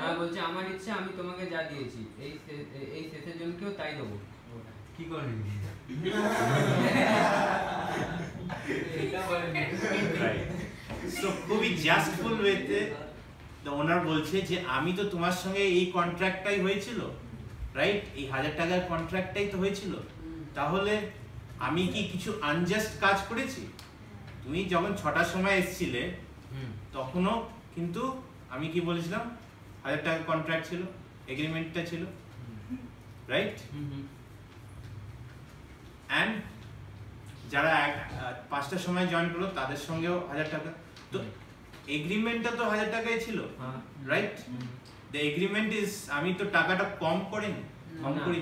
হ্যাঁ করি বলছে আমার ইচ্ছা আমি তোমাকে যা দিয়েছি এই এই শেষের জনকেও তাই দেবো। কি করবি সো খুবই জাস্টফুল ওয়েতে ওনার বলছে যে আমি তো তোমার সঙ্গে এই কন্ট্রাক্টটাই হয়েছিল রাইট এই হাজার টাকার কন্ট্রাক্টটাই তো হয়েছিল। তাহলে আমি কি কিছু আনজাস্ট কাজ করেছি? তুমি যখন ছটার সময় এসেছিলে তখনও কিন্তু আমি কি বলেছিলাম? হাজার টাকার কন্ট্রাক্ট ছিল এগ্রিমেন্টটা ছিল রাইট অ্যান্ড যারা এক- পাঁচটার সময় জয়েন করল তাদের সঙ্গেও হাজার টাকা। তো এগ্রিমেন্টটা তো হাজার টাকাই ছিল রাইট দ্য এগ্রিমেন্ট ইজ আমি তো টাকাটা কম করিনি কম করি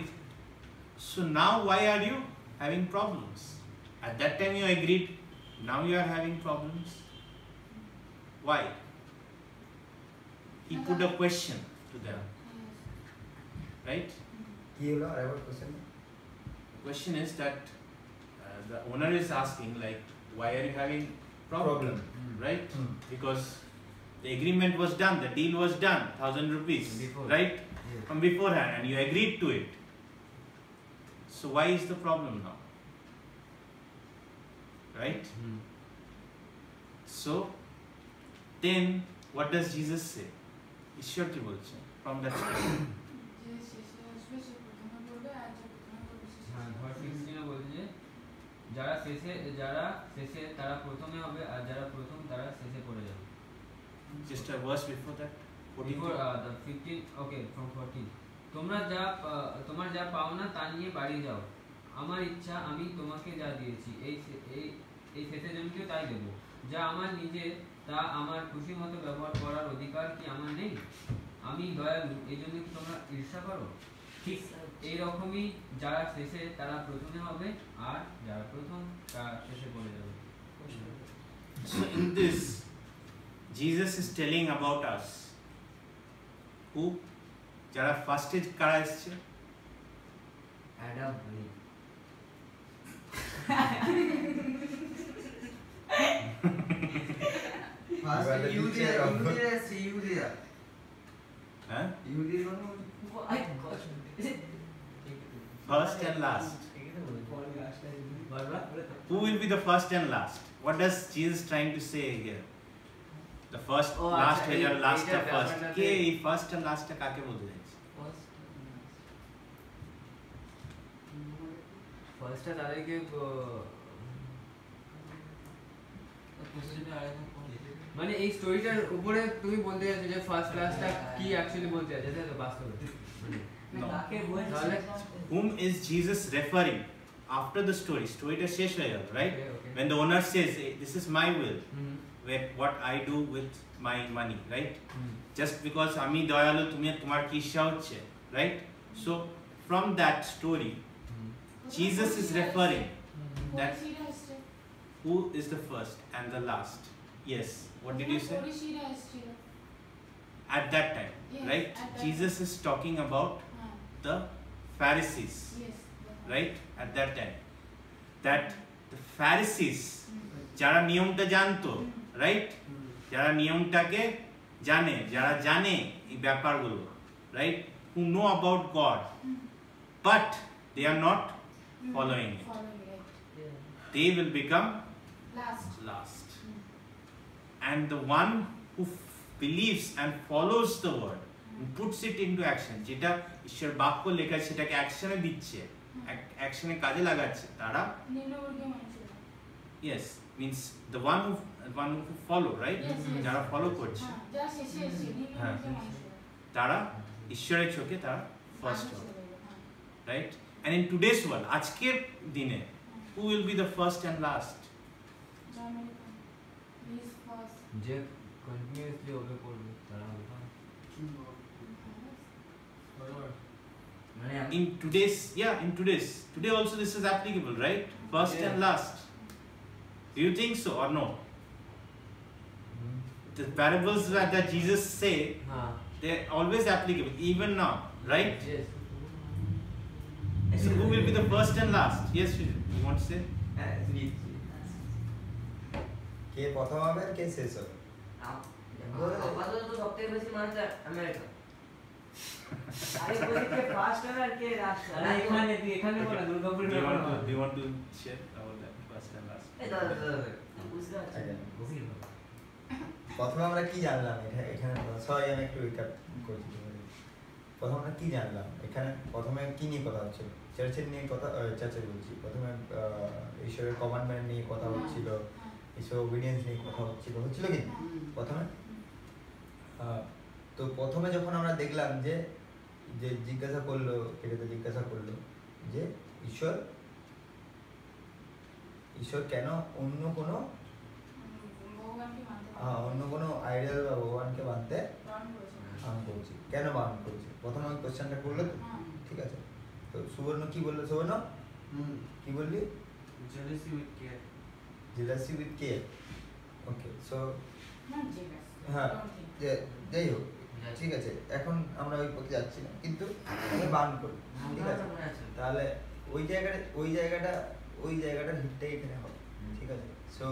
so now why are you having problems at that time you agreed now you are having problems why he put a question to them. Right? Question is that uh, the owner is asking like, why are you having problem? problem. Right? Mm. Because the agreement was done, the deal was done, thousand rupees, Before. right? From beforehand, and you agreed to it. So why is the problem now? Right? Mm. So, then what does Jesus say? ঈশ্বর কি বলছে from that যে শেষে আসবে সে প্রথমে বলবে আর যে প্রথমে বলবে সে শেষে হ্যাঁ বলবে। ভার্স সিক্সটিনে বলছে যে যারা শেষে যারা শেষে তারা প্রথমে হবে আর যারা প্রথম তারা শেষে পড়ে যাবে just a verse before that 14 Before uh, the 15 okay from 14 তোমরা যা পা- তোমার যা পাও না তা নিয়ে বাড়ি যাও আমার ইচ্ছা আমি তোমাকে যা দিয়েছি এই সে- এই এই শেষের জনকেও তাই দেব যা আমার নিজের তা আমার খুশি মতো ব্যবহার করার অধিকার কি আমার নেই আমি দয়ালু এই জন্য কি তোমরা ঈর্ষা করো ঠিক এইরকমই যারা শেষে তারা প্রথমে হবে আর যারা প্রথম তারা শেষে পড়ে যাবে So in this, Jesus is telling about us. Who? যারা ফার্স্ট কারা এসছে Adam First and last. Who will be the first and last? What does Jesus trying to say here? The first, oh, last and या last या first K, first and last का क्या बोलते हैं? First and last के कुछ में आएगा মানে এই স্টোরিটার উপরে তুমি বলতে চাইছো যে ফার্স্ট ক্লাসটা কি অ্যাকচুয়ালি বলতে চাইছো তাই তো বাস্তবে মানে কাকে বলছে তাহলে Whom is Jesus referring after the story? স্টোরিটা শেষ হয়ে গেল right? Okay, okay. When the owner says, "Hey, this is my will, hmm, where what I do with my money, right? Hmm, just because আমি দয়ালু তুমি তোমার কি ইচ্ছা হচ্ছে right so from that story hmm. Jesus is referring that পরিশিরা এসছে। who is the first and the last yes what did you say পরিশিরা এসছিল। at that time Yes, right at that Jesus is talking about হ্যাঁ, the Pharisees yes, right at that time that the Pharisees হুম, যারা নিয়মটা জানতো হুম। রাইট যারা নিয়মটাকে জানে যারা জানে এই ব্যাপারগুলো right who know about God hmm, but they are not hmm, Following it. following it. They will become Last. And the one who believes and follows the word and puts it into action যেটা ঈশ্বর বাক্য লেখা সেটাকে অ্যাকশনে দিচ্ছে অ্যাকশনে কাজে লাগাচ্ছে তারা yes means the one who one who follow right. যারা ফলো করছে হ্যাঁ, তারা ঈশ্বরের চোখে তারা ফার্স্ট হবে হ্যাঁ। right and in today's world আজকের দিনে who will be the first and last যে কন্টিনিউয়াসলি ওবে করবে তারা হবে মানে আমি in today's yeah in today's today also this is applicable right first and Yeah. last do you think so or no the parables that, that jesus say হ্যাঁ they're always applicable even now right yes so who will be the first and last yes you you want to say কে প্রথম হবে আর কে শেষ হবে? আম- আপাতত তো বেশি মানুষ আমেরিকা। আরে বলি কে ফার্স্ট হবে আর কে লাস্ট আরে এখানে তুই এখানে বলা Durgapur Do you want to, do you want to share about that first and last? এই দাদা দাদা বুঝতে পারছি। গভীর ভাবে। প্রথমে আমরা কি জানলাম? এটা এখানে সবাই আমি একটু রিকাপ করছি। প্রথমে আমরা কি জানলাম? এখানে প্রথমে কি নিয়ে কথা হচ্ছিল চার্চের নিয়ে কথা চার্চের বলছি। প্রথমে আহ, ঈশ্বরের কমান্ডমেন্ট নিয়ে কথা হচ্ছিল। ঈশ্বর ওবিডিয়েন্স নিয়ে কথা হচ্ছিল হচ্ছিল কি? প্রথমে? তো প্রথমে যখন আমরা দেখলাম যে যে জিজ্ঞাসা করল এটাতে জিজ্ঞাসা করল যে ঈশ্বর ঈশ্বর কেন অন্য কোনো আহ, অন্য কোনো আইডিয়াল বা ভগবানকে মানতে বারণ করেছে। কেন বারণ করছি? প্রথমে ওই কোশ্চেনটা করল তো? হ্যাঁ। ঠিক আছে। তো সুবর্ণ কি বলল? সুবর্ণ? কি বললি? Jealousy with care. Jealousy with K okay so হ্যাঁ যাই হোক ঠিক আছে এখন আমরা ওই পথে যাচ্ছি না কিন্তু আমি বান করি ঠিক আছে? তাহলে ওই জায়গাটা ওই জায়গাটা ওই জায়গাটার হিটটাই এখানে হবে ঠিক আছে? সো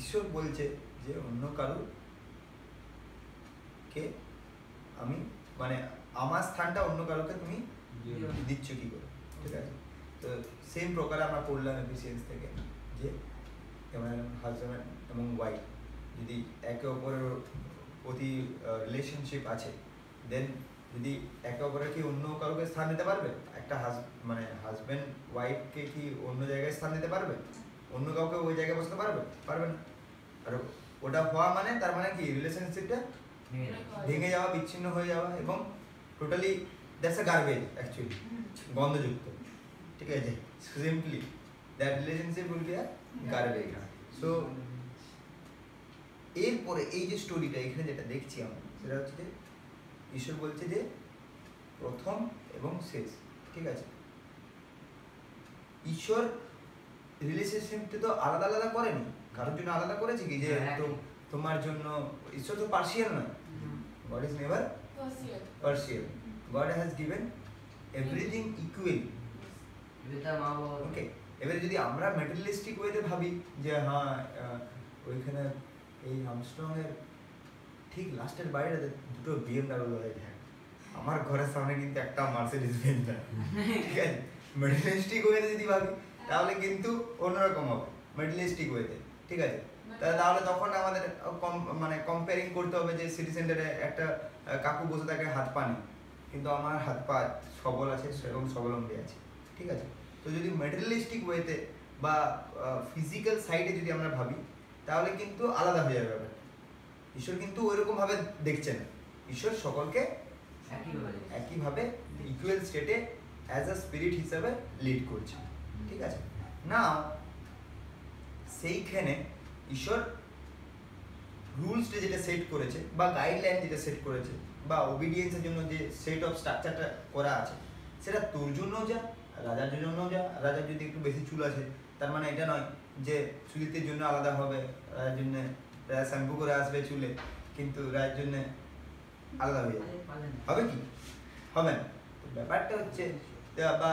ঈশ্বর বলছে যে অন্য কারও কে আমি মানে আমার স্থানটা অন্য কারোকে তুমি দিচ্ছ কি করে ঠিক আছে? তো সেম প্রকারে আমরা পড়লাম এফিসিয়েন্স থেকে যে যেমন হাজব্যান্ড এবং ওয়াইফ যদি একে অপরের প্রতি রিলেশনশিপ আছে দেন যদি একে অপরের কি অন্য কাউকে স্থান দিতে পারবে? একটা হাজ মানে হাজব্যান্ড ওয়াইফকে কি অন্য জায়গায় স্থান দিতে পারবে? অন্য কাউকে ওই জায়গায় বসতে পারবে? পারবে না। আর ওটা হওয়া মানে তার মানে কি? রিলেশনশিপটা ভেঙে ভেঙে যাওয়া বিচ্ছিন্ন হয়ে যাওয়া এবং totally that's a garbage actually গন্ধযুক্ত। ঠিক আছে? Simply that relationship will be a garbage so এরপরে এই যে স্টোরিটা এখানে যেটা দেখছি আমরা সেটা হচ্ছে যে ঈশ্বর বলছে যে প্রথম এবং শেষ ঠিক আছে? ঈশ্বর রিলেশনশিপটা তো আলাদা আলাদা করেনি। কারোর জন্য আলাদা করেছে কি? যে হ্যাঁ, তোমার জন্য ঈশ্বর তো পার্সিয়াল নয়। God is never partial partial. God has given everything equal. এবার মা বাবা ওকে এবারে যদি আমরা মেটেরিয়ালিস্টিক ওয়েতে ভাবি যে হ্যাঁ ওইখানে এই আমস্ট্রং এর ঠিক লাস্টের বাইরে দুটো বিএমডাব্লিউ গাড়ি থাকে আমার ঘরের সামনে কিন্তু একটা মার্সিডিজ বেঞ্চ ঠিক আছে? মেটেরিয়ালিস্টিক ওয়েতে যদি ভাবি, তাহলে কিন্তু অন্যরকম হবে মেটেরিয়ালিস্টিক ওয়েতে ঠিক আছে? তাহলে তখন আমাদের মানে কম্পেয়ারিং করতে হবে যে সিটি সেন্টারে একটা কাকু বসে থাকে হাত পা নেই কিন্তু আমার হাত পা সবল আছে, সেরকম স্বাবলম্বী আছে। ঠিক আছে? তো যদি মেটেরিয়ালিস্টিক ওয়েতে বা ফিজিক্যাল সাইডে যদি আমরা ভাবি তাহলে কিন্তু আলাদা হয়ে যাবে ব্যাপারটা। ঈশ্বর কিন্তু ওইরকম ভাবে দেখছে না ঈশ্বর সকলকে একইভাবে একইভাবে ইকুয়াল স্টেটে অ্যাজ আ স্পিরিট হিসাবে লিড করছে ঠিক আছে? না সেইখানে ঈশ্বর রুলসটা যেটা সেট করেছে বা গাইডলাইন যেটা সেট করেছে বা ওবিডিয়েন্সের জন্য যে সেট অফ স্ট্রাকচারটা করা আছে সেটা তোর জন্যও যা রাজার জন্যও যা রাজার যদি একটু বেশি চুল আছে তার মানে এটা নয় যে সুজিতের জন্য আলাদা হবে রাজার জন্য রাজা শ্যাম্পু করে আসবে চুলে কিন্তু রাজার জন্য আলাদা হয়ে যাবে। হবে কি? হবে না। ব্যাপারটা হচ্ছে বা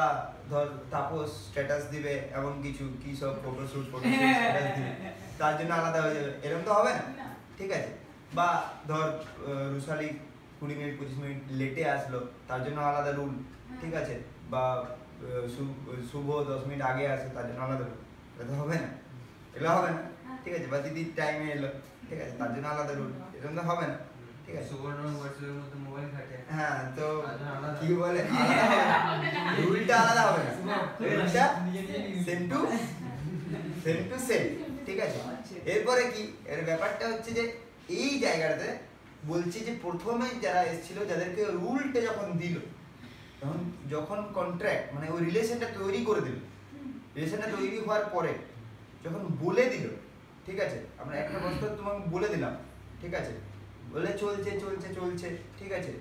ধর তাপস স্ট্যাটাস দিবে এমন কিছু কি সব ফটোশুট ফটোশুট স্ট্যাটাস দিবে তার জন্য আলাদা হয়ে যাবে। এরকম তো হবে না? ঠিক আছে। বা ধর রুশালি কুড়ি মিনিট পঁচিশ মিনিট লেটে আসলো তার জন্য আলাদা রুল ঠিক আছে? বা শুভ দশ মিনিট আগে আসে তার জন্য আলাদা রুল এটা তো হবে না। এগুলো হবে না। ঠিক আছে বা দিদি টাইমে এলো। ঠিক আছে তার জন্য আলাদা রুল এরকম তো হবে না। ঠিক আছে। সুবর্ণ বয়সের মধ্যে মোবাইল ঘাটে হ্যাঁ তো তার জন্য আলাদা। কি বলে? আলাদা হবে না রুলটা আলাদা হবে না। রুলটা same to same to same ঠিক আছে? এরপরে কি? এর ব্যাপারটা হচ্ছে যে এই জায়গাটাতে বলছি যে প্রথমে যারা এসেছিল যাদেরকে রুলটা যখন দিল তখন যখন কন্ট্রাক্ট মানে ওই রিলেশনটা তৈরি করে দিল রিলেশনটা তৈরি হওয়ার পরে যখন বলে দিল ঠিক আছে আমরা একটা বছর তোমাকে বলে দিলাম ঠিক আছে বলে চলছে চলছে চলছে ঠিক আছে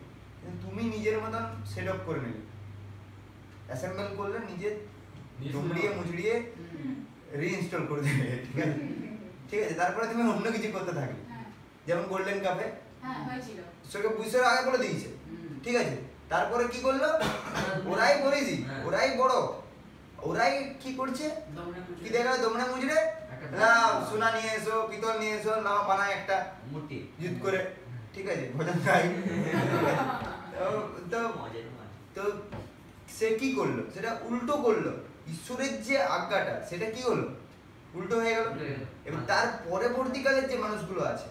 তুমি নিজের মতন সেট আপ করে নিলে। অ্যাসেম্বল করলে নিজে দুমড়িয়ে মুচড়িয়ে রিইনস্টল করে দিলে ঠিক আছে? ঠিক আছে তারপরে তুমি অন্য কিছু করতে থাকলে। হ্যাঁ। যেমন গোল্ডেন কাপে হ্যাঁ হয়েছিল। ঈশ্বরকে বুঝতে আগে বলে দিয়েছে। ঠিক আছে? তারপরে কি করল? ওরাই বলেছি ওরাই বড়। ওরাই কি করছে? কি দেখা দমনে মুজড়ে? না সোনা নিয়ে এসো পিতল নিয়ে এসো না বানায় একটা মূর্তি যুদ্ধ করে। ঠিক আছে ভজন গাই তো- তো তো সে কি করল? সেটা উল্টো করল। ঈশ্বরের যে আজ্ঞাটা সেটা কি হলো? উল্টো হয়ে গেল। এবং তার পরবর্তীকালের যে মানুষগুলো আছে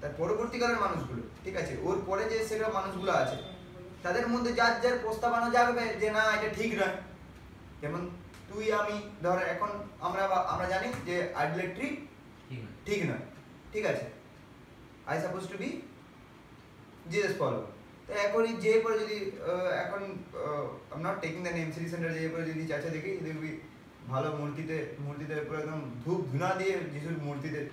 তার পরবর্তীকালের মানুষগুলো ঠিক আছে? ওর পরে যে সেটা মানুষগুলো আছে তাদের মধ্যে যার যার প্রস্তাবানো যাবে যে না এটা ঠিক নয়। যেমন তুই আমি ধর এখন আমরা আমরা জানি যে আইডলেট্রি ঠিক নয়। ঠিক আছে। I suppose to be GS follow তো এখন এই যে পরে যদি এখন am not taking the name city centre যে পরে যদি চাচা দেখি দেখবি ভালো মূর্তিতে মূর্তিতে পুরো একদম ধূপ ধুনা দিয়ে যিশুর মূর্তিতে।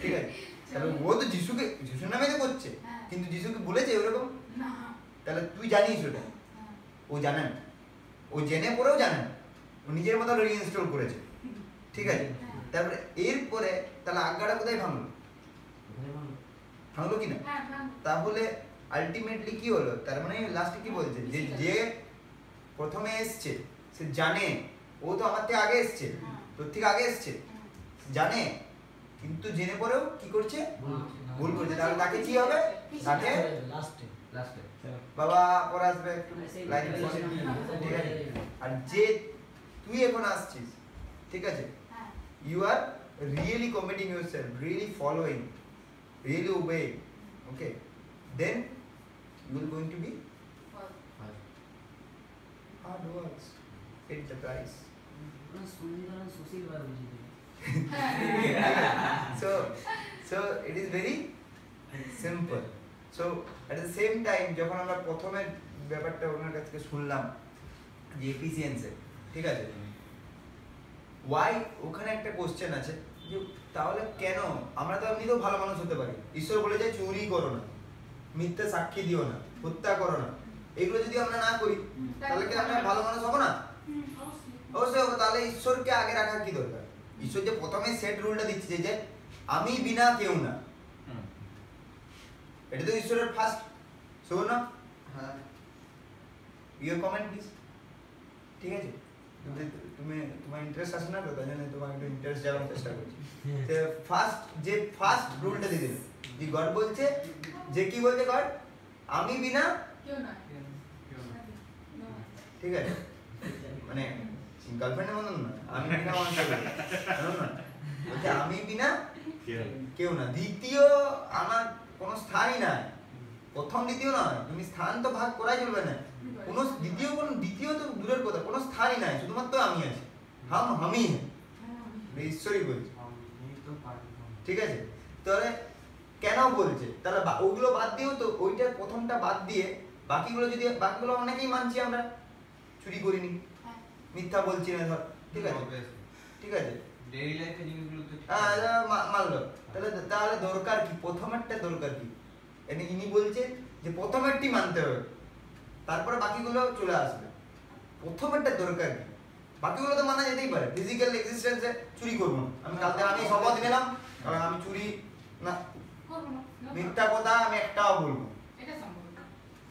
ঠিক আছে। তাহলে ও তো যিশুকে যিশুর নামে তো করছে কিন্তু যিশুকে বলেছে ওরকম তাহলে তুই জানিস ওটা? ও জানে না ও জেনে পরেও জানে না ও নিজের মতো রিইনস্টল করেছে। ঠিক আছে? তারপরে এরপরে তাহলে আজ্ঞাটা কোথায় ভাঙলো? ভাঙলো। কি না? তাহলে আলটিমেটলি কি হলো? তার মানে লাস্টে কি বলছে? যে যে প্রথমে এসছে সে জানে। ও তো আমার থেকে আগে এসছে। তোর থেকে আগে এসছে। জানে? কিন্তু জেনে পরেও কি করছে? ভুল করছে। তাহলে তাকে কি হবে? তাকে লাস্টে। লাস্টে। বাবা পরে আসবে একটু ঠিক আছে। আর যে তুই এখন আসছিস ঠিক আছে? You are really commiting yourself really following really obeying okay then you will going to be hard works get the price Sushil so so it is very simple. So at the same time যখন আমরা প্রথমে ব্যাপারটা ওনার কাছ থেকে শুনলাম যে এফিসিয়েন্সি ঠিক আছে? ওয়াই ওখানে একটা কোশ্চেন আছে যে তাহলে কেন? আমরা তো এমনিতেও ভালো মানুষ হতে পারি। ঈশ্বর বলে যে চুরি করো না। মিথ্যা সাক্ষী দিও না। হত্যা করো না। এগুলো যদি আমরা না করি তাহলে কি আমরা ভালো মানুষ হব না? অবশ্যই হব। তাহলে ঈশ্বরকে আগে রাখার কি দরকার? ঈশ্বর যে প্রথমে সেট রুলটা দিচ্ছে যে, আমি বিনা কেউ না। এটা তো ঈশ্বরের ফার্স্ট শোন না। হ্যাঁ। ইউর কমেন্ট প্লিজ ঠিক আছে? তুমি তুমি তোমার ইন্টারেস্ট আছে না তো? তাই জন্য তোমাকে একটু ইন্টারেস্ট যাওয়ার চেষ্টা করছি। ফার্স্ট যে ফার্স্ট রুলটা দিয়ে দিল যে গড বলছে যে কি বলছে গড? আমি বিনা ঠিক আছে? মানে গার্লফ্রেন্ডের মতন না। আমি বিনা আমি বিনা কেউ না। দ্বিতীয় আমার কোনো স্থানই নাই। প্রথম দ্বিতীয় নয়। তুমি স্থান তো ভাগ করাই চলবে না। কোনো দ্বিতীয় কোনো দ্বিতীয় তো দূরের কথা। কোনো স্থানই নাই। শুধুমাত্র আমি আছি। হাম হামি হ্যাঁ ঈশ্বরই বলছে। ঠিক আছে? তাহলে কেন বলছে? তাহলে ওগুলো বাদ দিয়েও তো ওইটা প্রথমটা বাদ দিয়ে বাকিগুলো যদি বাকিগুলো অনেকেই মানছি আমরা। চুরি করিনি। মিথ্যা বলছি না ধর ঠিক আছে? ঠিক আছে? ডেইলি লাইফে জিনিসগুলো তো ঠিক হ্যাঁ, আছে। মানলো তাহলে তাহলে দরকার কি? প্রথমেরটা দরকার কি? এনে ইনি বলছে যে প্রথমেরটি মানতে হবে। তারপরে বাকিগুলো চলে আসবে। প্রথমেরটা দরকার কি? বাকিগুলো তো মানা যেতেই পারে। ফিজিক্যাল এক্সিস্টেন্সে চুরি করব না। আমি কালকে আমি শপথ নিলাম কারণ আমি চুরি না। করব না। no মিথ্যা কথা আমি একটাও বলব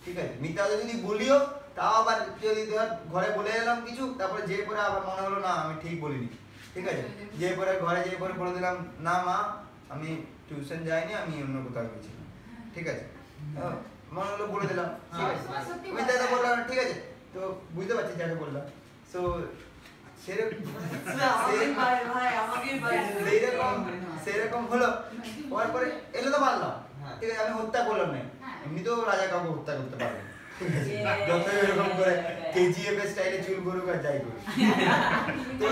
ঠিক আছে? মিথ্যা যদি বলিও তাও আবার যদি ধর ঘরে বলে এলাম কিছু তারপরে যে পরে আবার মনে হলো না আমি ঠিক বলিনি। ঠিক আছে? যে পরে ঘরে যে পরে বলে দিলাম না মা আমি টিউশন যাইনি আমি অন্য কোথাও গেছিলাম। ঠিক আছে? মনে হলো বলে দিলাম। সত্যি মিথ্যা কথা বলা বললাম ঠিক আছে। তো বুঝতে পারছি যাকে বললাম। সো সেরকম সেরকম হলো। হওয়ার পরে এলে তো মারলাম হ্যাঁ। ঠিক আছে আমি হত্যা করলাম না। হ্যাঁ। এমনিতেও রাজা কাউকে হত্যা করতে পারবে না। ঠিক আছে যত এরকম করে কেজিএফ স্টাইলে চুল করুক আর যাই করুক। তো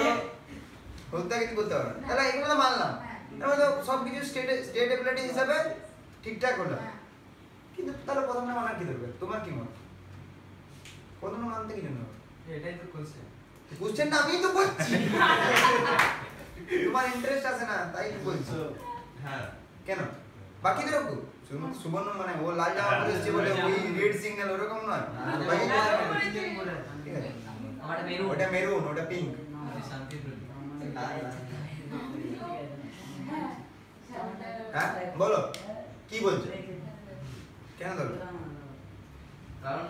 হত্যা কিছু করতে পারবে না। তাহলে এগুলো তো মানলাম। তাহলে তো সব কিছু স্টেট স্টেট এবিলিটি হিসাবে ঠিকঠাক হলো। হ্যাঁ। কিন্তু তাহলে প্রথমটা মানার কি দরকার? তোমার কি মত? প্রথমটা মানতে কি জন্য? এটাই তো কোশ্চেন কোশ্চেনটা আমি তো করছি। তোমার ইন্টারেস্ট আছে না তাই বলছি। হ্যাঁ। কেন? বাকিদেরও খুব শুধুমাত্র সুবর্ণ মানে ও লাল জামা পরে এসেছে বলে ওই রেড সিগন্যাল ওরকম নয়। ওটা মেরুন। ওটা পিঙ্ক হ্যাঁ বলো কি বলছো? কেন ধরো কারণ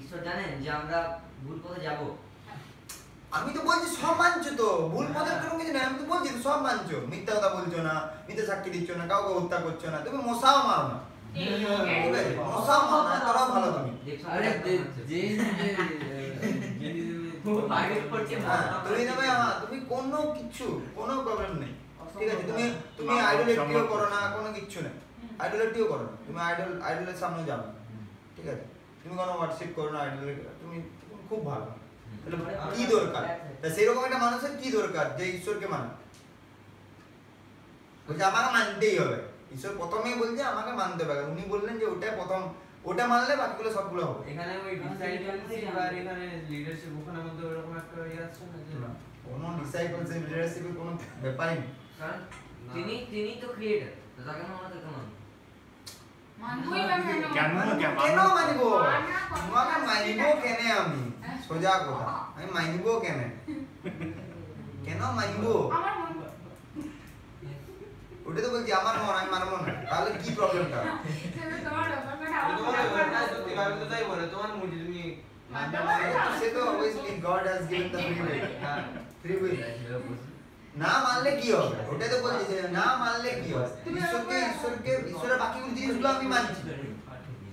ঈশ্বর জানেন যে আমরা ভুল পথে যাব। আমি তো বলছি সব মানছো তো। ভুল পথের কোনো কিছু নেই আমি তো বলছি সব মানছো। মিথ্যা কথা বলছো না মিথ্যা সাক্ষী দিচ্ছ না কাউকে হত্যা করছ না তুমি মশাও মারো না। মশাও মারো না এতটাও ভালো তুমি। আরে যে- যে বাইরে পড়ছে তুমি নেবে তুমি কোনো কিছু কোনো প্রবলেম নেই। ঠিক আছে? তুমি তুমি করো না কোনো কিচ্ছু নেই। আইডোলেট্রিও করো না। তুমি আইডল আইডলের সামনে যাও। ঠিক আছে? তুমি কোনো হোয়াটসঅ্যাপ করো না আইডলের তুমি তুমি খুব ভালো। কি দরকার? তা সেরকম একটা মানুষের কি দরকার যে ঈশ্বরকে মানে? বলছে আমাকে মানতেই হবে। ঈশ্বর প্রথমেই বলছে আমাকে মানতে হবে। উনি বললেন যে ওটা প্রথম ওটা মানলে বাকিগুলো সবগুলো হবে। এখানে ওই ডিসাইডেন্সিপ আর এখানে লিডারশিপ ওখানে মধ্যে ওরকম একটা ইয়ে আসছে না যে কোনো ডিসাইপলশিপ লিডারশিপের কোনো ব্যাপারই নেই কারণ তিনি তিনি তো ক্রিয়েটার তো তাকে মানা তো কেমন মানবই বা কেন? কেন না, কেন? কেন মানিব? মানা আছে মানিব কেনে আমি? সোজা কথা আমি মানিব কেনে কেন মানিব আমার মন ওটা তো বলছি আমার মন আমি মানবো না তাহলে কি প্রবলেমটা সেটা তোমার ব্যাপার মানে আমার তোমার ব্যাপার না। সত্যি ভাবে তো তাই বলে তোমার মর্জি তুমি মানতে মানতে পারো পারো। সে তো obviously God has given the free will হ্যাঁ ফ্রি উইল না মানলে কি হবে ওটাই তো বলছি যে না মানলে কি হবে ঈশ্বরকে ঈশ্বরকে ঈশ্বরের বাকি জিনিসগুলো আমি মানছি ঠিক আছে কিন্তু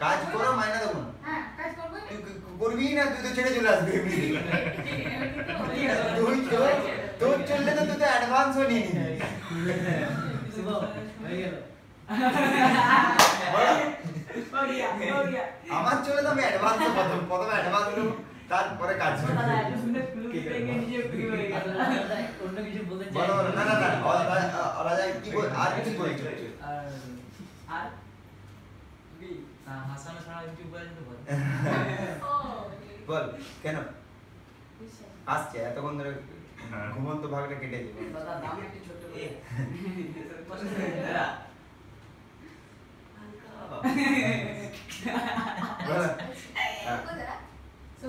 কাজ করো মাইনা দেবো না। হ্যাঁ, করবি। না? তুই তো ছেড়ে চলে আসবি। তুই তো তোর চললে তো তুই তো অ্যাডভান্সও নিয়ে নিবি। আমার চলে তো আমি অ্যাডভান্স প্রথম প্রথমে অ্যাডভান্স নেব তারপরে কাজ করব। অন্য কিছু বলতে বলো বলো না না না ও- রা- ও- রাজা কি আর কিছু বলছো? আর হাসানো ছাড়া উপায় বল বল কেন? আসছে এতক্ষণ ধরে ঘুমন্ত ভাগটা কেটে দিবে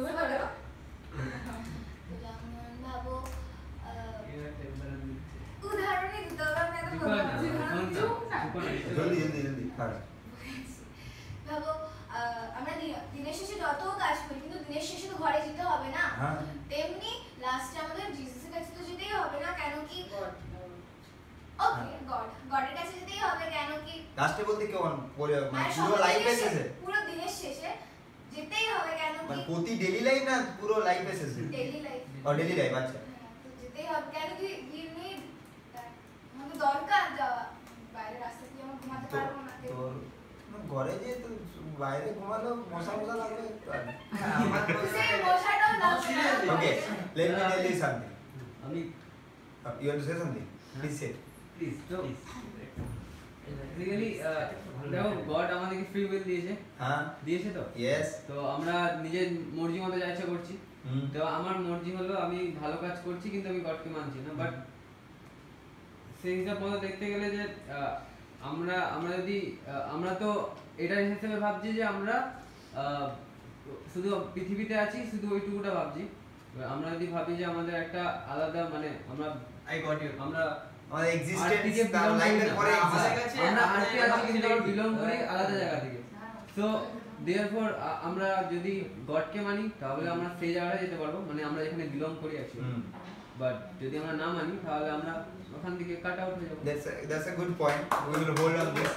উদাহরণ। জলদি জলদি জলদি হ্যাঁ ভাবো আমরা দিনের শেষে যত কাজ করি কিন্তু দিনের শেষে তো ঘরে যেতে হবে না। হ্যাঁ। তেমনি লাস্টে আমাদের জিসাসের কাছে তো যেতেই হবে না কেন কি? ওকে গড গডের কাছে যেতেই হবে কেন কি? লাস্টে বলতে কেমন পরে পুরো সব শেষে শেষে- পুরো দিনের শেষে যেতেই হবে কেন মানে প্রতি ডেলি লাইফ না পুরো লাইফ শেষে ডেইলি লাইফ ও ডেলি লাইফ আচ্ছা। যেতেই হবে কেন কি। দরকার যাওয়া। বাইরে রাস্তা দিয়ে আমরা ঘুমাতে পারব তোর না, ঘরে যে তো বাইরে ঘুমালো মশা মশা লাগবে সেই মশাটাও লাগবে না। Okay let me tell you something আমি you want to say something please say please তো বেসিক্যালি দেখো গড আমাদেরকে ফ্রি উইল দিয়েছে হ্যাঁ দিয়েছে তো ইয়েস তো আমরা নিজের মর্জি মতো যা ইচ্ছা করছি হুম তো আমার মর্জি হলো আমি ভালো কাজ করছি কিন্তু আমি গডকে মানছি না বাট সেই হিসাব মতো দেখতে গেলে যে আহ, আমরা আমরা যদি আমরা তো এটা হিসেবে ভাবছি যে আমরা শুধু পৃথিবীতে আছি শুধু ওইটুকুটা ভাবছি। আমরা যদি ভাবি যে আমাদের একটা আলাদা মানে আমরা আই গট ইউ আমরা আমাদের এক্সিস্টেন্স তার belong লাইফের পরে আমাদের কাছে আমরা আছি কিন্তু কাছে বিলং করি। আলাদা জায়গা থেকে। সো দেয়ারফর আমরা যদি গডকে মানি তাহলে আমরা সেই জায়গায় যেতে পারব মানে আমরা যেখানে বিলং করি আছি বাট যদি আমরা না মানি তাহলে আমরা ওখান থেকে কাট আউট হয়ে যাব। That's that's a good point we will hold on this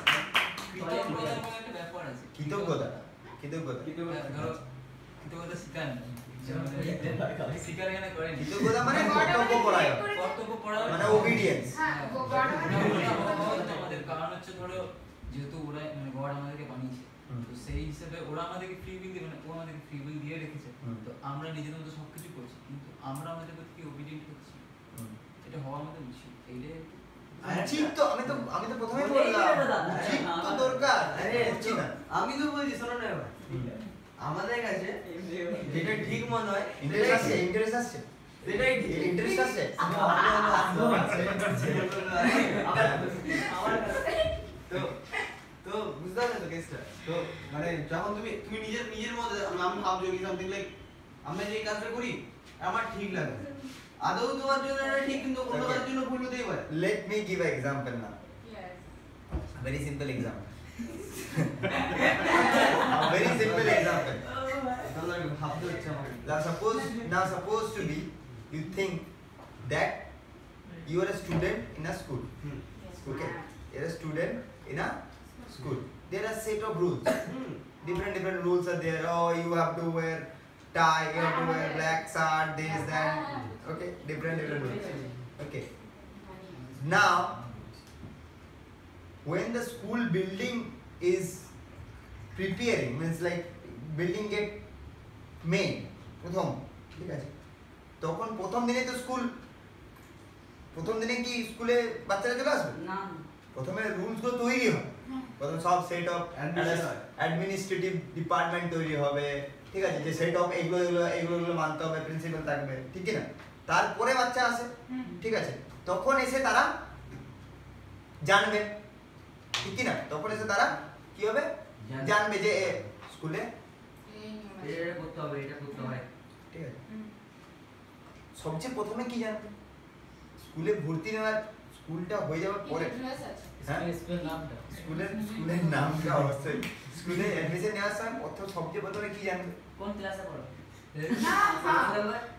কৃতজ্ঞতার একটা ব্যাপার আছে। কৃতজ্ঞতা। কৃতজ্ঞতা। কৃতজ্ঞতা শিকার শিকার এখানে করেনি। কৃতজ্ঞতা মানে কর্তব্য পরায়ণ কর্তব্য পড়া মানে obedience। হ্যাঁ, গড মানে আমাদের কারণ হচ্ছে ধরো যেহেতু ওরা মানে গড আমাদেরকে বানিয়েছে তো সেই হিসেবে ওরা আমাদেরকে ফ্রি উইল দিয়ে মানে ও আমাদেরকে ফ্রি উইল দিয়ে রেখেছে। তো আমরা নিজেদের মতো সবকিছু করছি। কিন্তু আমরা আমাদের প্রতি ওবিডিয়েন্ট হচ্ছি? এটা হওয়া আমাদের উচিত এইটাই উচিত তো আমি তো আমি তো প্রথমেই বললাম। দিলে তো দাদা। উচিত তো দরকার। আরে আমি তো বলছি শোনো না এবার। আমাদের কাছে যেটা ঠিক মনে হয় ইন্টারেস্ট আসছে ইন্টারেস্ট আসছে সেটাই ইন্টারেস্ট আছে। তো তো বুঝতে পারছ তো কেসটা তো মানে যখন তুমি তুমি নিজের নিজের মধ্যে আমি ভাবছ সামথিং লাইক আমরা যে কাজটা করি আমার ঠিক লাগে আদৌ তোমার জন্য এটা ঠিক কিন্তু অন্য কারোর জন্য ভুল হতেই পারে Let me give an example now. Yes. Very simple example. a very simple example. তাহলে ভাবতে হচ্ছে আমাকে Now suppose now suppose to be you think that you are a student in a school. Okay. You're a student in a school. There are set of rules. different different rules are there. Oh, you have to wear tie. You have to wear black shirt. This that. Okay. Different different rules. Okay. Now, when the school building is preparing, means like building get made, প্রথম ঠিক আছে তখন প্রথম দিনে তো স্কুল প্রথম দিনে কি স্কুলে বাচ্চারা চলে আসবে না প্রথমে রুলস গুলো তৈরি হয় প্রথম সব সেট অফ Admission হয়। অ্যাডমিনিস্ট্রেটিভ ডিপার্টমেন্ট তৈরি হবে ঠিক আছে যে সেট অফ এগুলো এগুলো এগুলো এগুলো মানতে হবে প্রিন্সিপাল থাকবে ঠিক না তারপরে বাচ্চা আসে ঠিক আছে? তখন এসে তারা জানবে ঠিক না তখন এসে তারা কি হবে? জানবে। যে স্কুলে। এটা করতে হবে এটা করতে হবে ঠিক আছে? সবচেয়ে প্রথমে কি জানবে? স্কুলে ভর্তি নেওয়ার স্কুলটা হয়ে যাওয়ার পরে? হ্যাঁ? স্কুলের স্কুলের স্কুলের নামটা অবশ্যই। স্কুলে অ্যাডমিশন নেওয়ার সময় প্রথম সবচেয়ে প্রথমে কি জানবে কোন ক্লাসে পড়ো না, হ্যাঁ।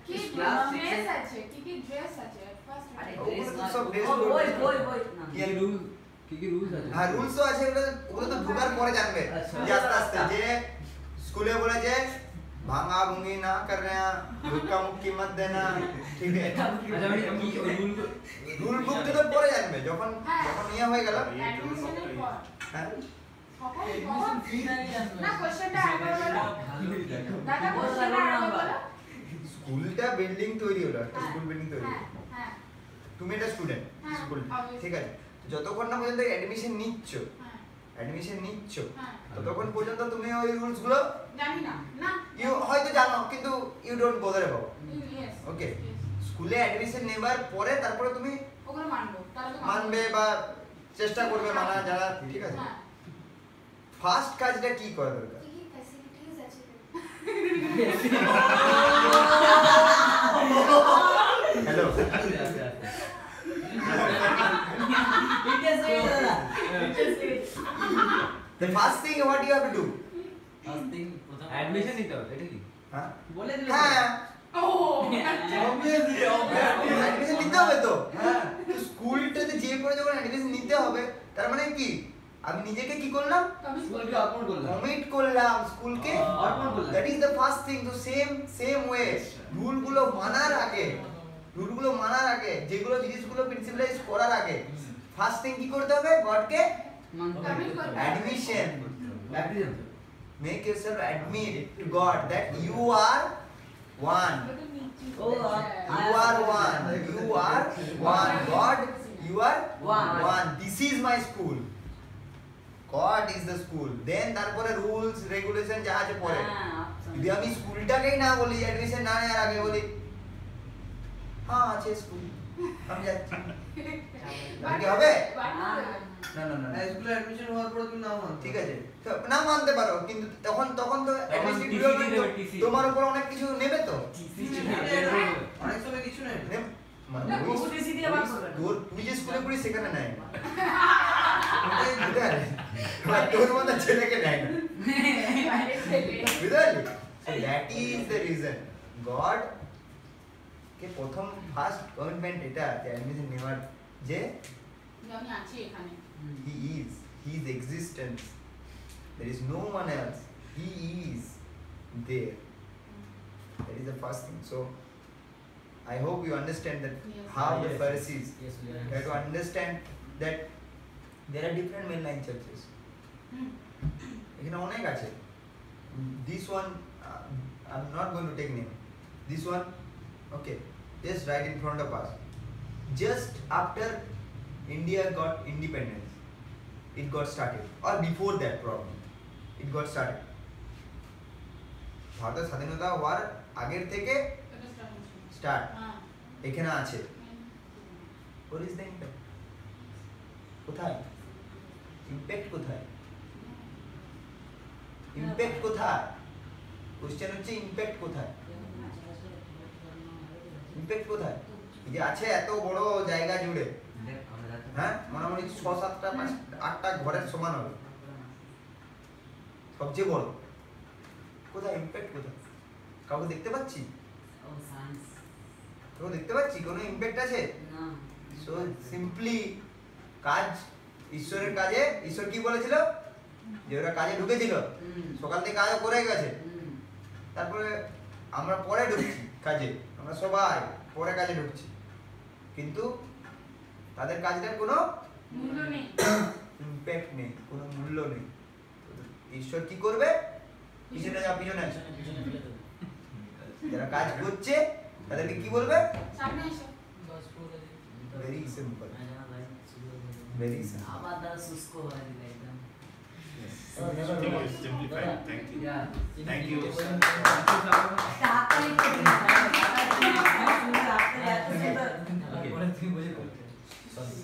কি Class six dress এ- আছে? কি কি dress আছে? First আরে one. ওগুলো dress তো নয়, সব dress ও, গুলো বই dress বই গুলো। বই না কি কি রুল কি কি রুলস আছে হ্যাঁ রুলস তো আছে ওগুলো ওগুলো তো ঢোকার পরে জানবে আচ্ছা। যে আস্তে আস্তে যে স্কুলে বলে যে ভাঙা ভুঙ্গি না करना धक्का मुक्की मत देना ঠিক আছে আচ্ছা মানে কি ওই রুল রুল বুক তো পরে জানবে যখন হ্যাঁ। যখন ইয়ে হয়ে গেল Admission এর পর। হ্যাঁ স্কুলটা বিল্ডিং তৈরি হলো একটা স্কুল বিল্ডিং তৈরি হ্যাঁ, হলো। হ্যাঁ, তুমি একটা স্টুডেন্ট হ্যাঁ, স্কুল ঠিক আছে যতক্ষণ না পর্যন্ত অ্যাডমিশন নিচ্ছ অ্যাডমিশন নিচ্ছ। ততক্ষণ পর্যন্ত তুমি ওই রুলসগুলো জানি না। না। ইউ হয়তো জানো কিন্তু you don't bother about okay স্কুলে অ্যাডমিশন নেবার পরে তারপরে তুমি ওগুলো মানবো। মানবে বা চেষ্টা করবে মানা যারা ঠিক আছে। ফার্স্ট কাজটা কি করা দরকার কি কি ফ্যাসিলিটিস আছে হ্যালো Interesting দাদা the first thing what you have to do admission নিতে হবে এটা কি হ্যাঁ বলে দিল হ্যাঁ ও, অবভিয়াসলি অবভিয়াসলি অ্যাডমিশন নিতে হবে তো হ্যাঁ তো স্কুলটাতে যে করে যখন অ্যাডমিশন নিতে হবে তার মানে কি আমি নিজেকে কি করলাম তবে স্কুলকে অর্পণ করলাম কমিট করলাম স্কুলকে অর্পণ করলাম that is the first thing তো সেম সেম ওয়ে রুলগুলো মানার আগে রুলগুলো মানার আগে যেগুলো জিনিসগুলো প্রিন্সিপালাইজ করার আগে ফার্স্ট থিং কি করতে হবে গডকে Commit করতে হবে। admission baptism make yourself admit to god that you are one ওটা নিচে। ও, আ- you are one you are one god you are One. one this is my school god is the school. Then তারপরে রুলস রেগুলেশন যা আছে পরে হ্যাঁ যদি আমি স্কুলটাকেই না বলি অ্যাডমিশন না নেওয়ার আগে বলি হ্যাঁ আছে স্কুল আমি যাচ্ছি। কি হবে? বাড়িতে না না। স্কুলে অ্যাডমিশন হওয়ার পরে তুমি নাও মানতে। ঠিক আছে। তো না মানতে পারো কিন্তু তখন তখন তো তোমার উপর অনেক কিছু নেবে তো? অনেক সময় কিছু নেই নেব- মানে না, ওই- বহু TC দিয়ে বার ওই- করবে না। তোর তুই যে স্কুলে পড়িস সেখানে নেয় না ওটাই বুঝতে পারলি? এবার তোর মতো ছেলেকে নেয় না বাইরে ছেলে। বুঝতে পারলি that is the reason God কে প্রথম ফার্স্ট কমিটমেন্ট এটা যে অ্যাডমিশন নেওয়ার যে যে আমি আছি এখানে He is. His existence. There is no one else. He is there. That is the first thing. So, I hope you understand that Yes. how Ah, the yes, Pharisees yes we try to understand that there are different mainline churches. হুম। এখানে অনেক আছে this one I am not going to take name this one okay just right in front of us just after India got independence it got started or before that problem it got started ভারতের স্বাধীনতা হওয়ার আগের থেকে এটা start হচ্ছে। স্টার্ট। হ্যাঁ। এখানে আছে। হোয়াট ইজ দ্য ইম্প্যাক্ট কোথায়? ইম্প্যাক্ট কোথায়? ইম্প্যাক্ট কোথায়? কোশ্চেন হচ্ছে ইম্প্যাক্ট কোথায়? ইম্প্যাক্ট কোথায়? যে আছে এত বড় জায়গা জুড়ে। হ্যাঁ? মোটামুটি ছ সাতটা পাঁচ আটটা ঘরের সমান হবে। সবচেয়ে বড়। কোথায়? ইম্প্যাক্ট কোথায়? কাউকে দেখতে পাচ্ছি? কাউকে দেখতে পাচ্ছি? কোনো ইম্প্যাক্ট আছে? সো সিম্পলি কাজ ঈশ্বরের কাজে ঈশ্বর কি বলেছিল? যে ওরা কাজে ঢুকেছিল। সকাল থেকে কাজ করে গেছে। তারপরে আমরা পরে ঢুকছি কাজে। আমরা সবাই পরে কাজে ঢুকছি। কিন্তু তাদের কাজটার কোনো মূল্য নেই। ইম্প্যাক্ট নেই কোনো মূল্য নেই। ঈশ্বর কি করবে? পিছনে যা পিছনে। যারা কাজ করছে তাদেরকে কি বলবে সামনে এসো ভেরি সিম্পল ভেরি সিম্পল আবার দাদা শুষ্ক হয়ে দিলে একদম Simplified. Thank you. Yeah. Thank you. একটা হাততালি করে দিন। হাততালি এত সুন্দর।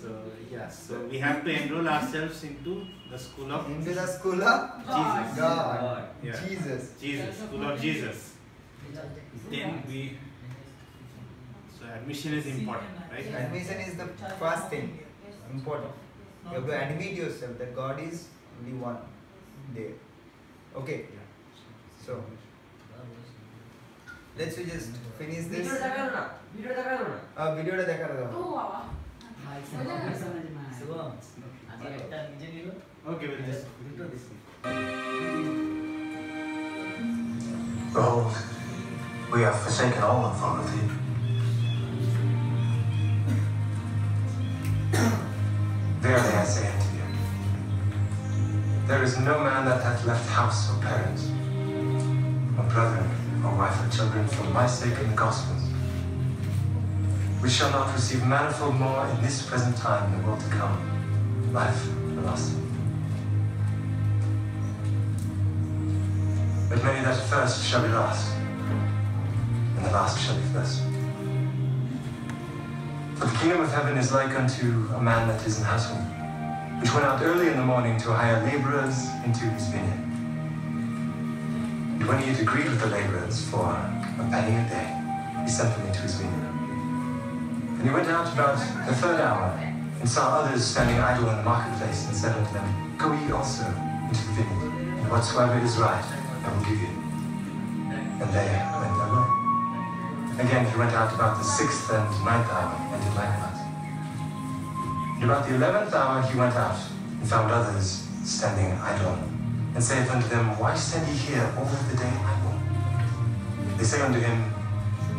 So, yeah, so we have to enroll ourselves into the school of into the school of Jesus. God. Yeah. Jesus. Jesus, school of Jesus. Then we. admission is important, right? Admission is the first thing, important. You have to admit yourself that God is only one there. Okay. So let's we just finish this. Video देखा Ah, video uh, Okay, we'll just. Behold, we have forsaken all authority. Verily I say unto you, there is no man that hath left house or parents, or brethren, or wife or children for my sake and the gospel's, which shall not receive manifold more in this present time in the world to come, life everlasting. But many that first shall be last, and the last shall be first. For the kingdom of heaven is like unto a man that is an household, which went out early in the morning to hire laborers into his vineyard. And when he had agreed with the laborers for a penny a day, he sent them into his vineyard. And he went out about the third hour, and saw others standing idle in the marketplace, and said unto them, Go ye also into the vineyard, and whatsoever is right, I will give you. And they. Again, he went out about the sixth and ninth hour, and did likewise. And about the eleventh hour he went out, and found others standing idle, and saith unto them, Why stand ye here all the day idle? They say unto him,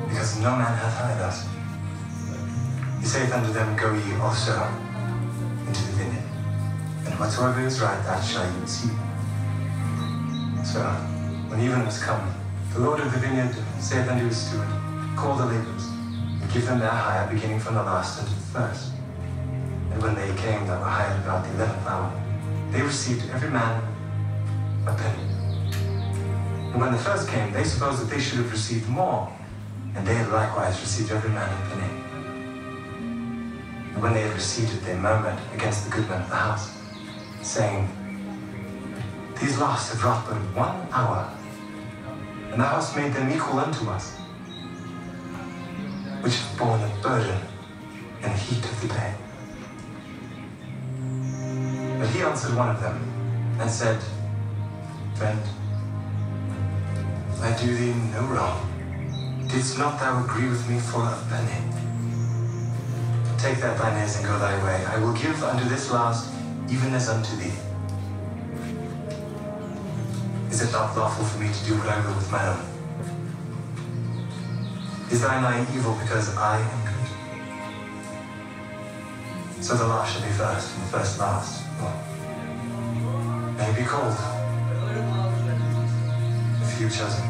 Because no man hath hired us. He saith unto them, Go ye also into the vineyard, and whatsoever is right, that shall ye receive. So, when even was come, the Lord of the vineyard saith unto his steward, Call the laborers, and give them their hire, beginning from the last unto the first. And when they came that were hired about the eleventh hour, they received every man a penny. And when the first came, they supposed that they should have received more, and they had likewise received every man a penny. And when they had received it, they murmured against the good goodman of the house, saying, These last have wrought but one hour, and thou hast made them equal unto us, which have borne the burden and heat of the day. But he answered one of them and said, Friend, I do thee no wrong. Didst not thou agree with me for a penny? Take that thine is and go thy way. I will give unto this last even as unto thee. Is it not lawful for me to do what I will with my own? Is thine eye evil because I am good? So the last shall be first, and the first last. May be called. The few chosen.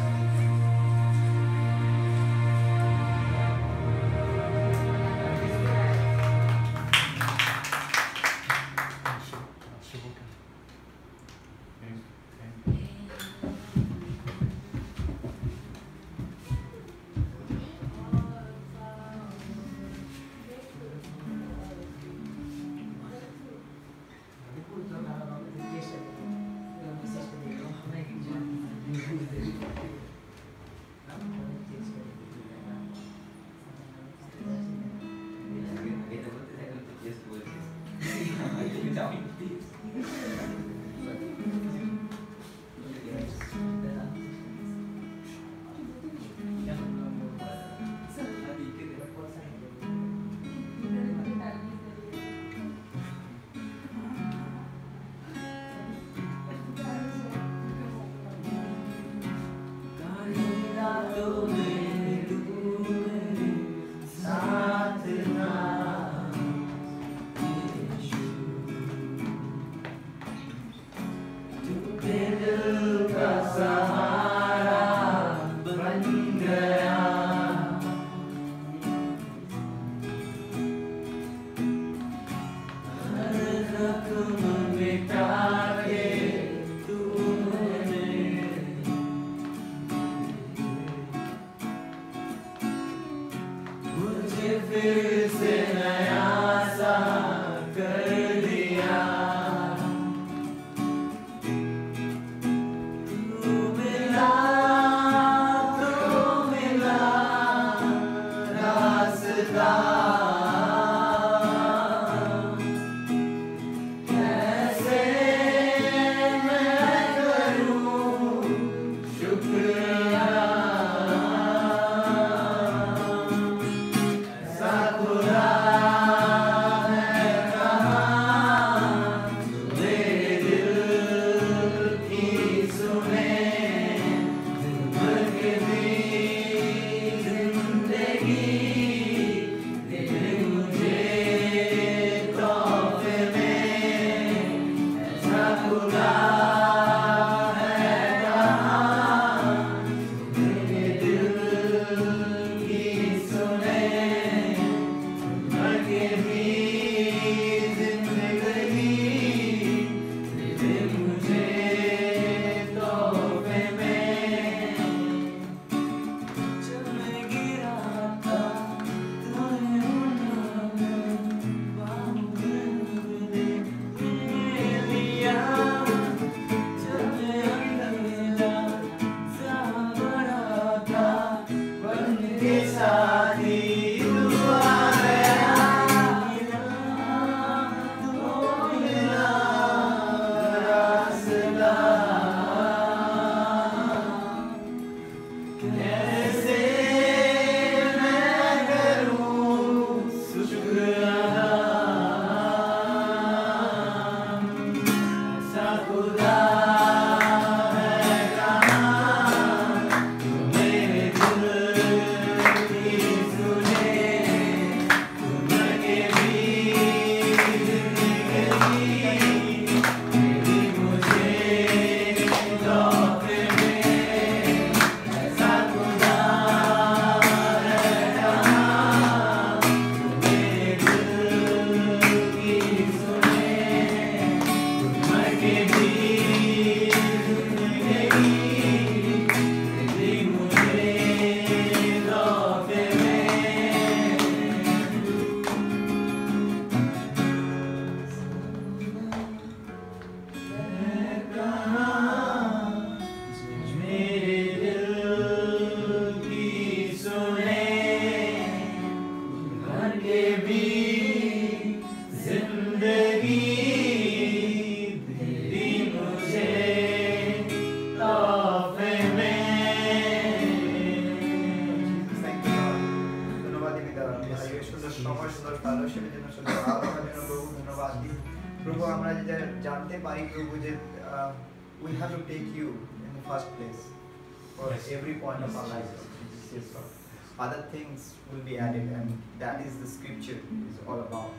That is the scripture is all about.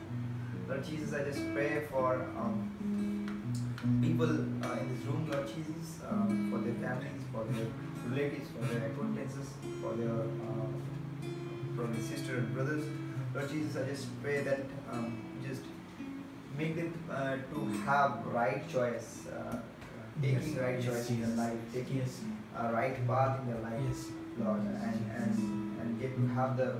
Lord Jesus, I just pray for um, people uh, in this room, Lord Jesus, um, for their families, for their relatives, for their acquaintances, for their uh, sister and brothers. Lord Jesus, I just pray that um, just make them uh, to have right choice, uh, taking right Yes, choice in their life, taking Yes. a right path in their life, Yes. Lord, and and and get to have the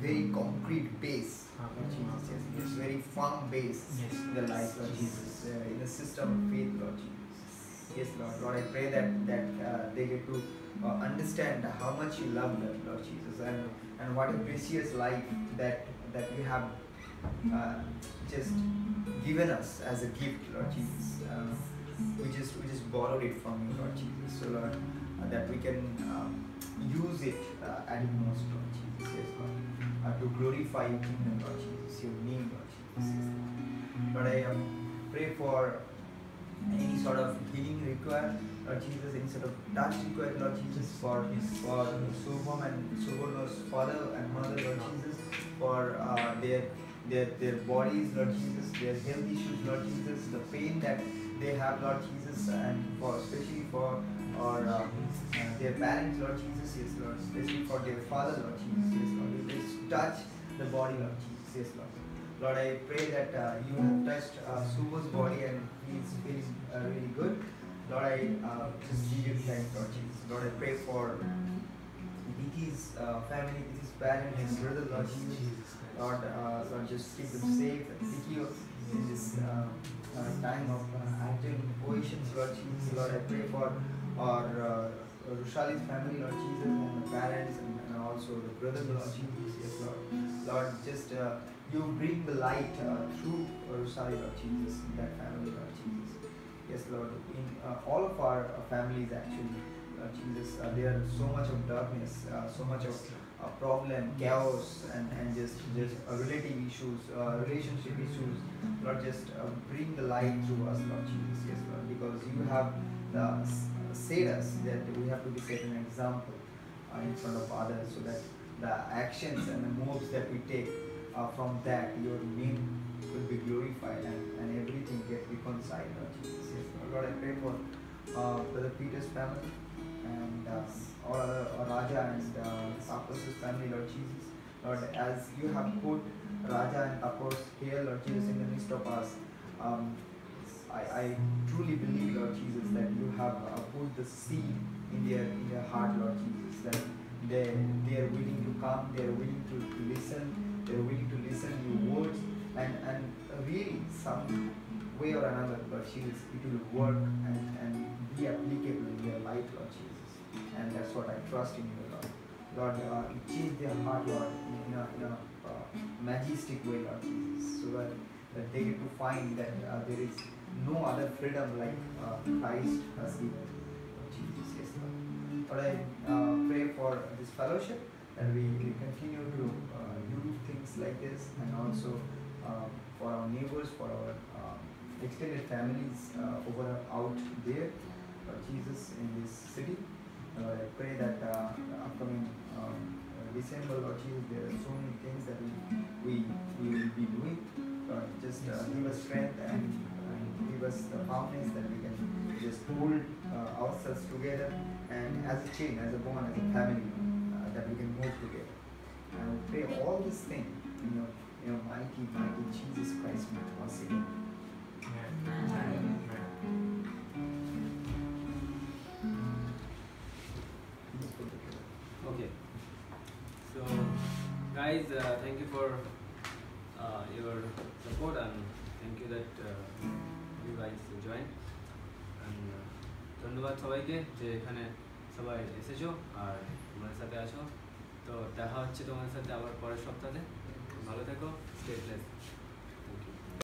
very concrete base. Lord Jesus, yes, yes, very firm base Yes. in their life, Lord Jesus, uh, in the system of faith, Lord Jesus. Yes, Lord, Lord, I pray that that uh, they get to uh, understand how much you love them, Lord Jesus, and and what a precious life that that you have uh, just given us as a gift, Lord Jesus. Uh, we just we just borrowed it from you, Lord Jesus. So Lord, uh, that we can um, use it uh, at its most, Lord Jesus. Uh, to glorify your kingdom, Lord Jesus, your name, Lord Jesus. Lord. I um, pray for any sort of healing required, Lord Jesus, any sort of touch required, Lord Jesus, for for Subham and Subhama's father and mother, Lord Jesus, for uh, their their their bodies, Lord Jesus, their health issues, Lord Jesus, the pain that they have, Lord Jesus, and for especially for or uh, their parents, Lord Jesus, yes, Lord, especially for their father, Lord Jesus, yes, Lord, touch the body, Lord Jesus, yes, Lord. Lord, I pray that uh, you have touched uh, Subo's body and he's feeling uh, really good. Lord, I uh, just give you thanks, Lord Jesus. Lord, I pray for Vicky's uh, family, Vicky's parents, his brother, Lord Jesus. Lord, uh, Lord, just keep them safe. Vicky in this uh, uh, time of uh, active positions, Lord Jesus. Lord, I pray for our uh, Rushali's family, Lord Jesus, and the parents, and, and also the brother, Lord Jesus. Yes, Lord. Lord, just uh, you bring the light uh, through Rushali, Lord Jesus, in that family, Lord Jesus. Yes, Lord. In uh, all of our uh, families, actually, Lord Jesus, uh, there is so much of darkness, uh, so much of problem, chaos, and, and just just relative issues, relationship issues. Lord, just bring the light through us, Lord Jesus. Yes, Lord, because you have s- said us that we have to be set an example uh, in front of others, so that the actions and the moves that we take uh, from that, your name will be glorified and, and everything get reconciled, Lord Jesus. Lord. I pray for uh, Brother Peter's family and uh, all other uh, Raja and uh, family, Lord Jesus. Lord, as you have put Raja and Tapos here, Lord Jesus, in the midst of us, um, I, I truly believe, Lord Jesus, that you have uh, put the seed in their in their heart, Lord Jesus, that they they are willing to come, they are willing to, to listen, they are willing to listen to your words, and and really some way or another, Lord Jesus, it will work and, and be applicable in their life, Lord Jesus. And that's what I trust in you, Lord. Lord, uh, change their heart, Lord, in a, in a uh, majestic way, Lord Jesus, so that, that they get to find that uh, there is no other freedom like uh, Christ has given. Jesus, yes, Lord. But I uh, pray for this fellowship that we, we continue to uh, do things like this and also uh, for our neighbors, for our um, extended families uh, over out there, Jesus, in this city. Uh, I pray that uh, upcoming um, uh, December, Lord Jesus, there are so many things that we, we, we will be doing. Just uh, give us strength and give us the confidence that we can just hold uh, ourselves together and as a chain, as a bond, as a family, uh, that we can move together. And I pray all this thing in your, in your mighty, mighty Jesus Christ, our Savior. Okay. So, guys, uh, thank you for uh, your support and thank you that joined. And uh, ধন্যবাদ সবাইকে যে এখানে সবাই এসেছ আর তোমাদের সাথে আছো। তো দেখা হচ্ছে তোমাদের সাথে আবার পরের সপ্তাহে। ভালো থেকো স্টে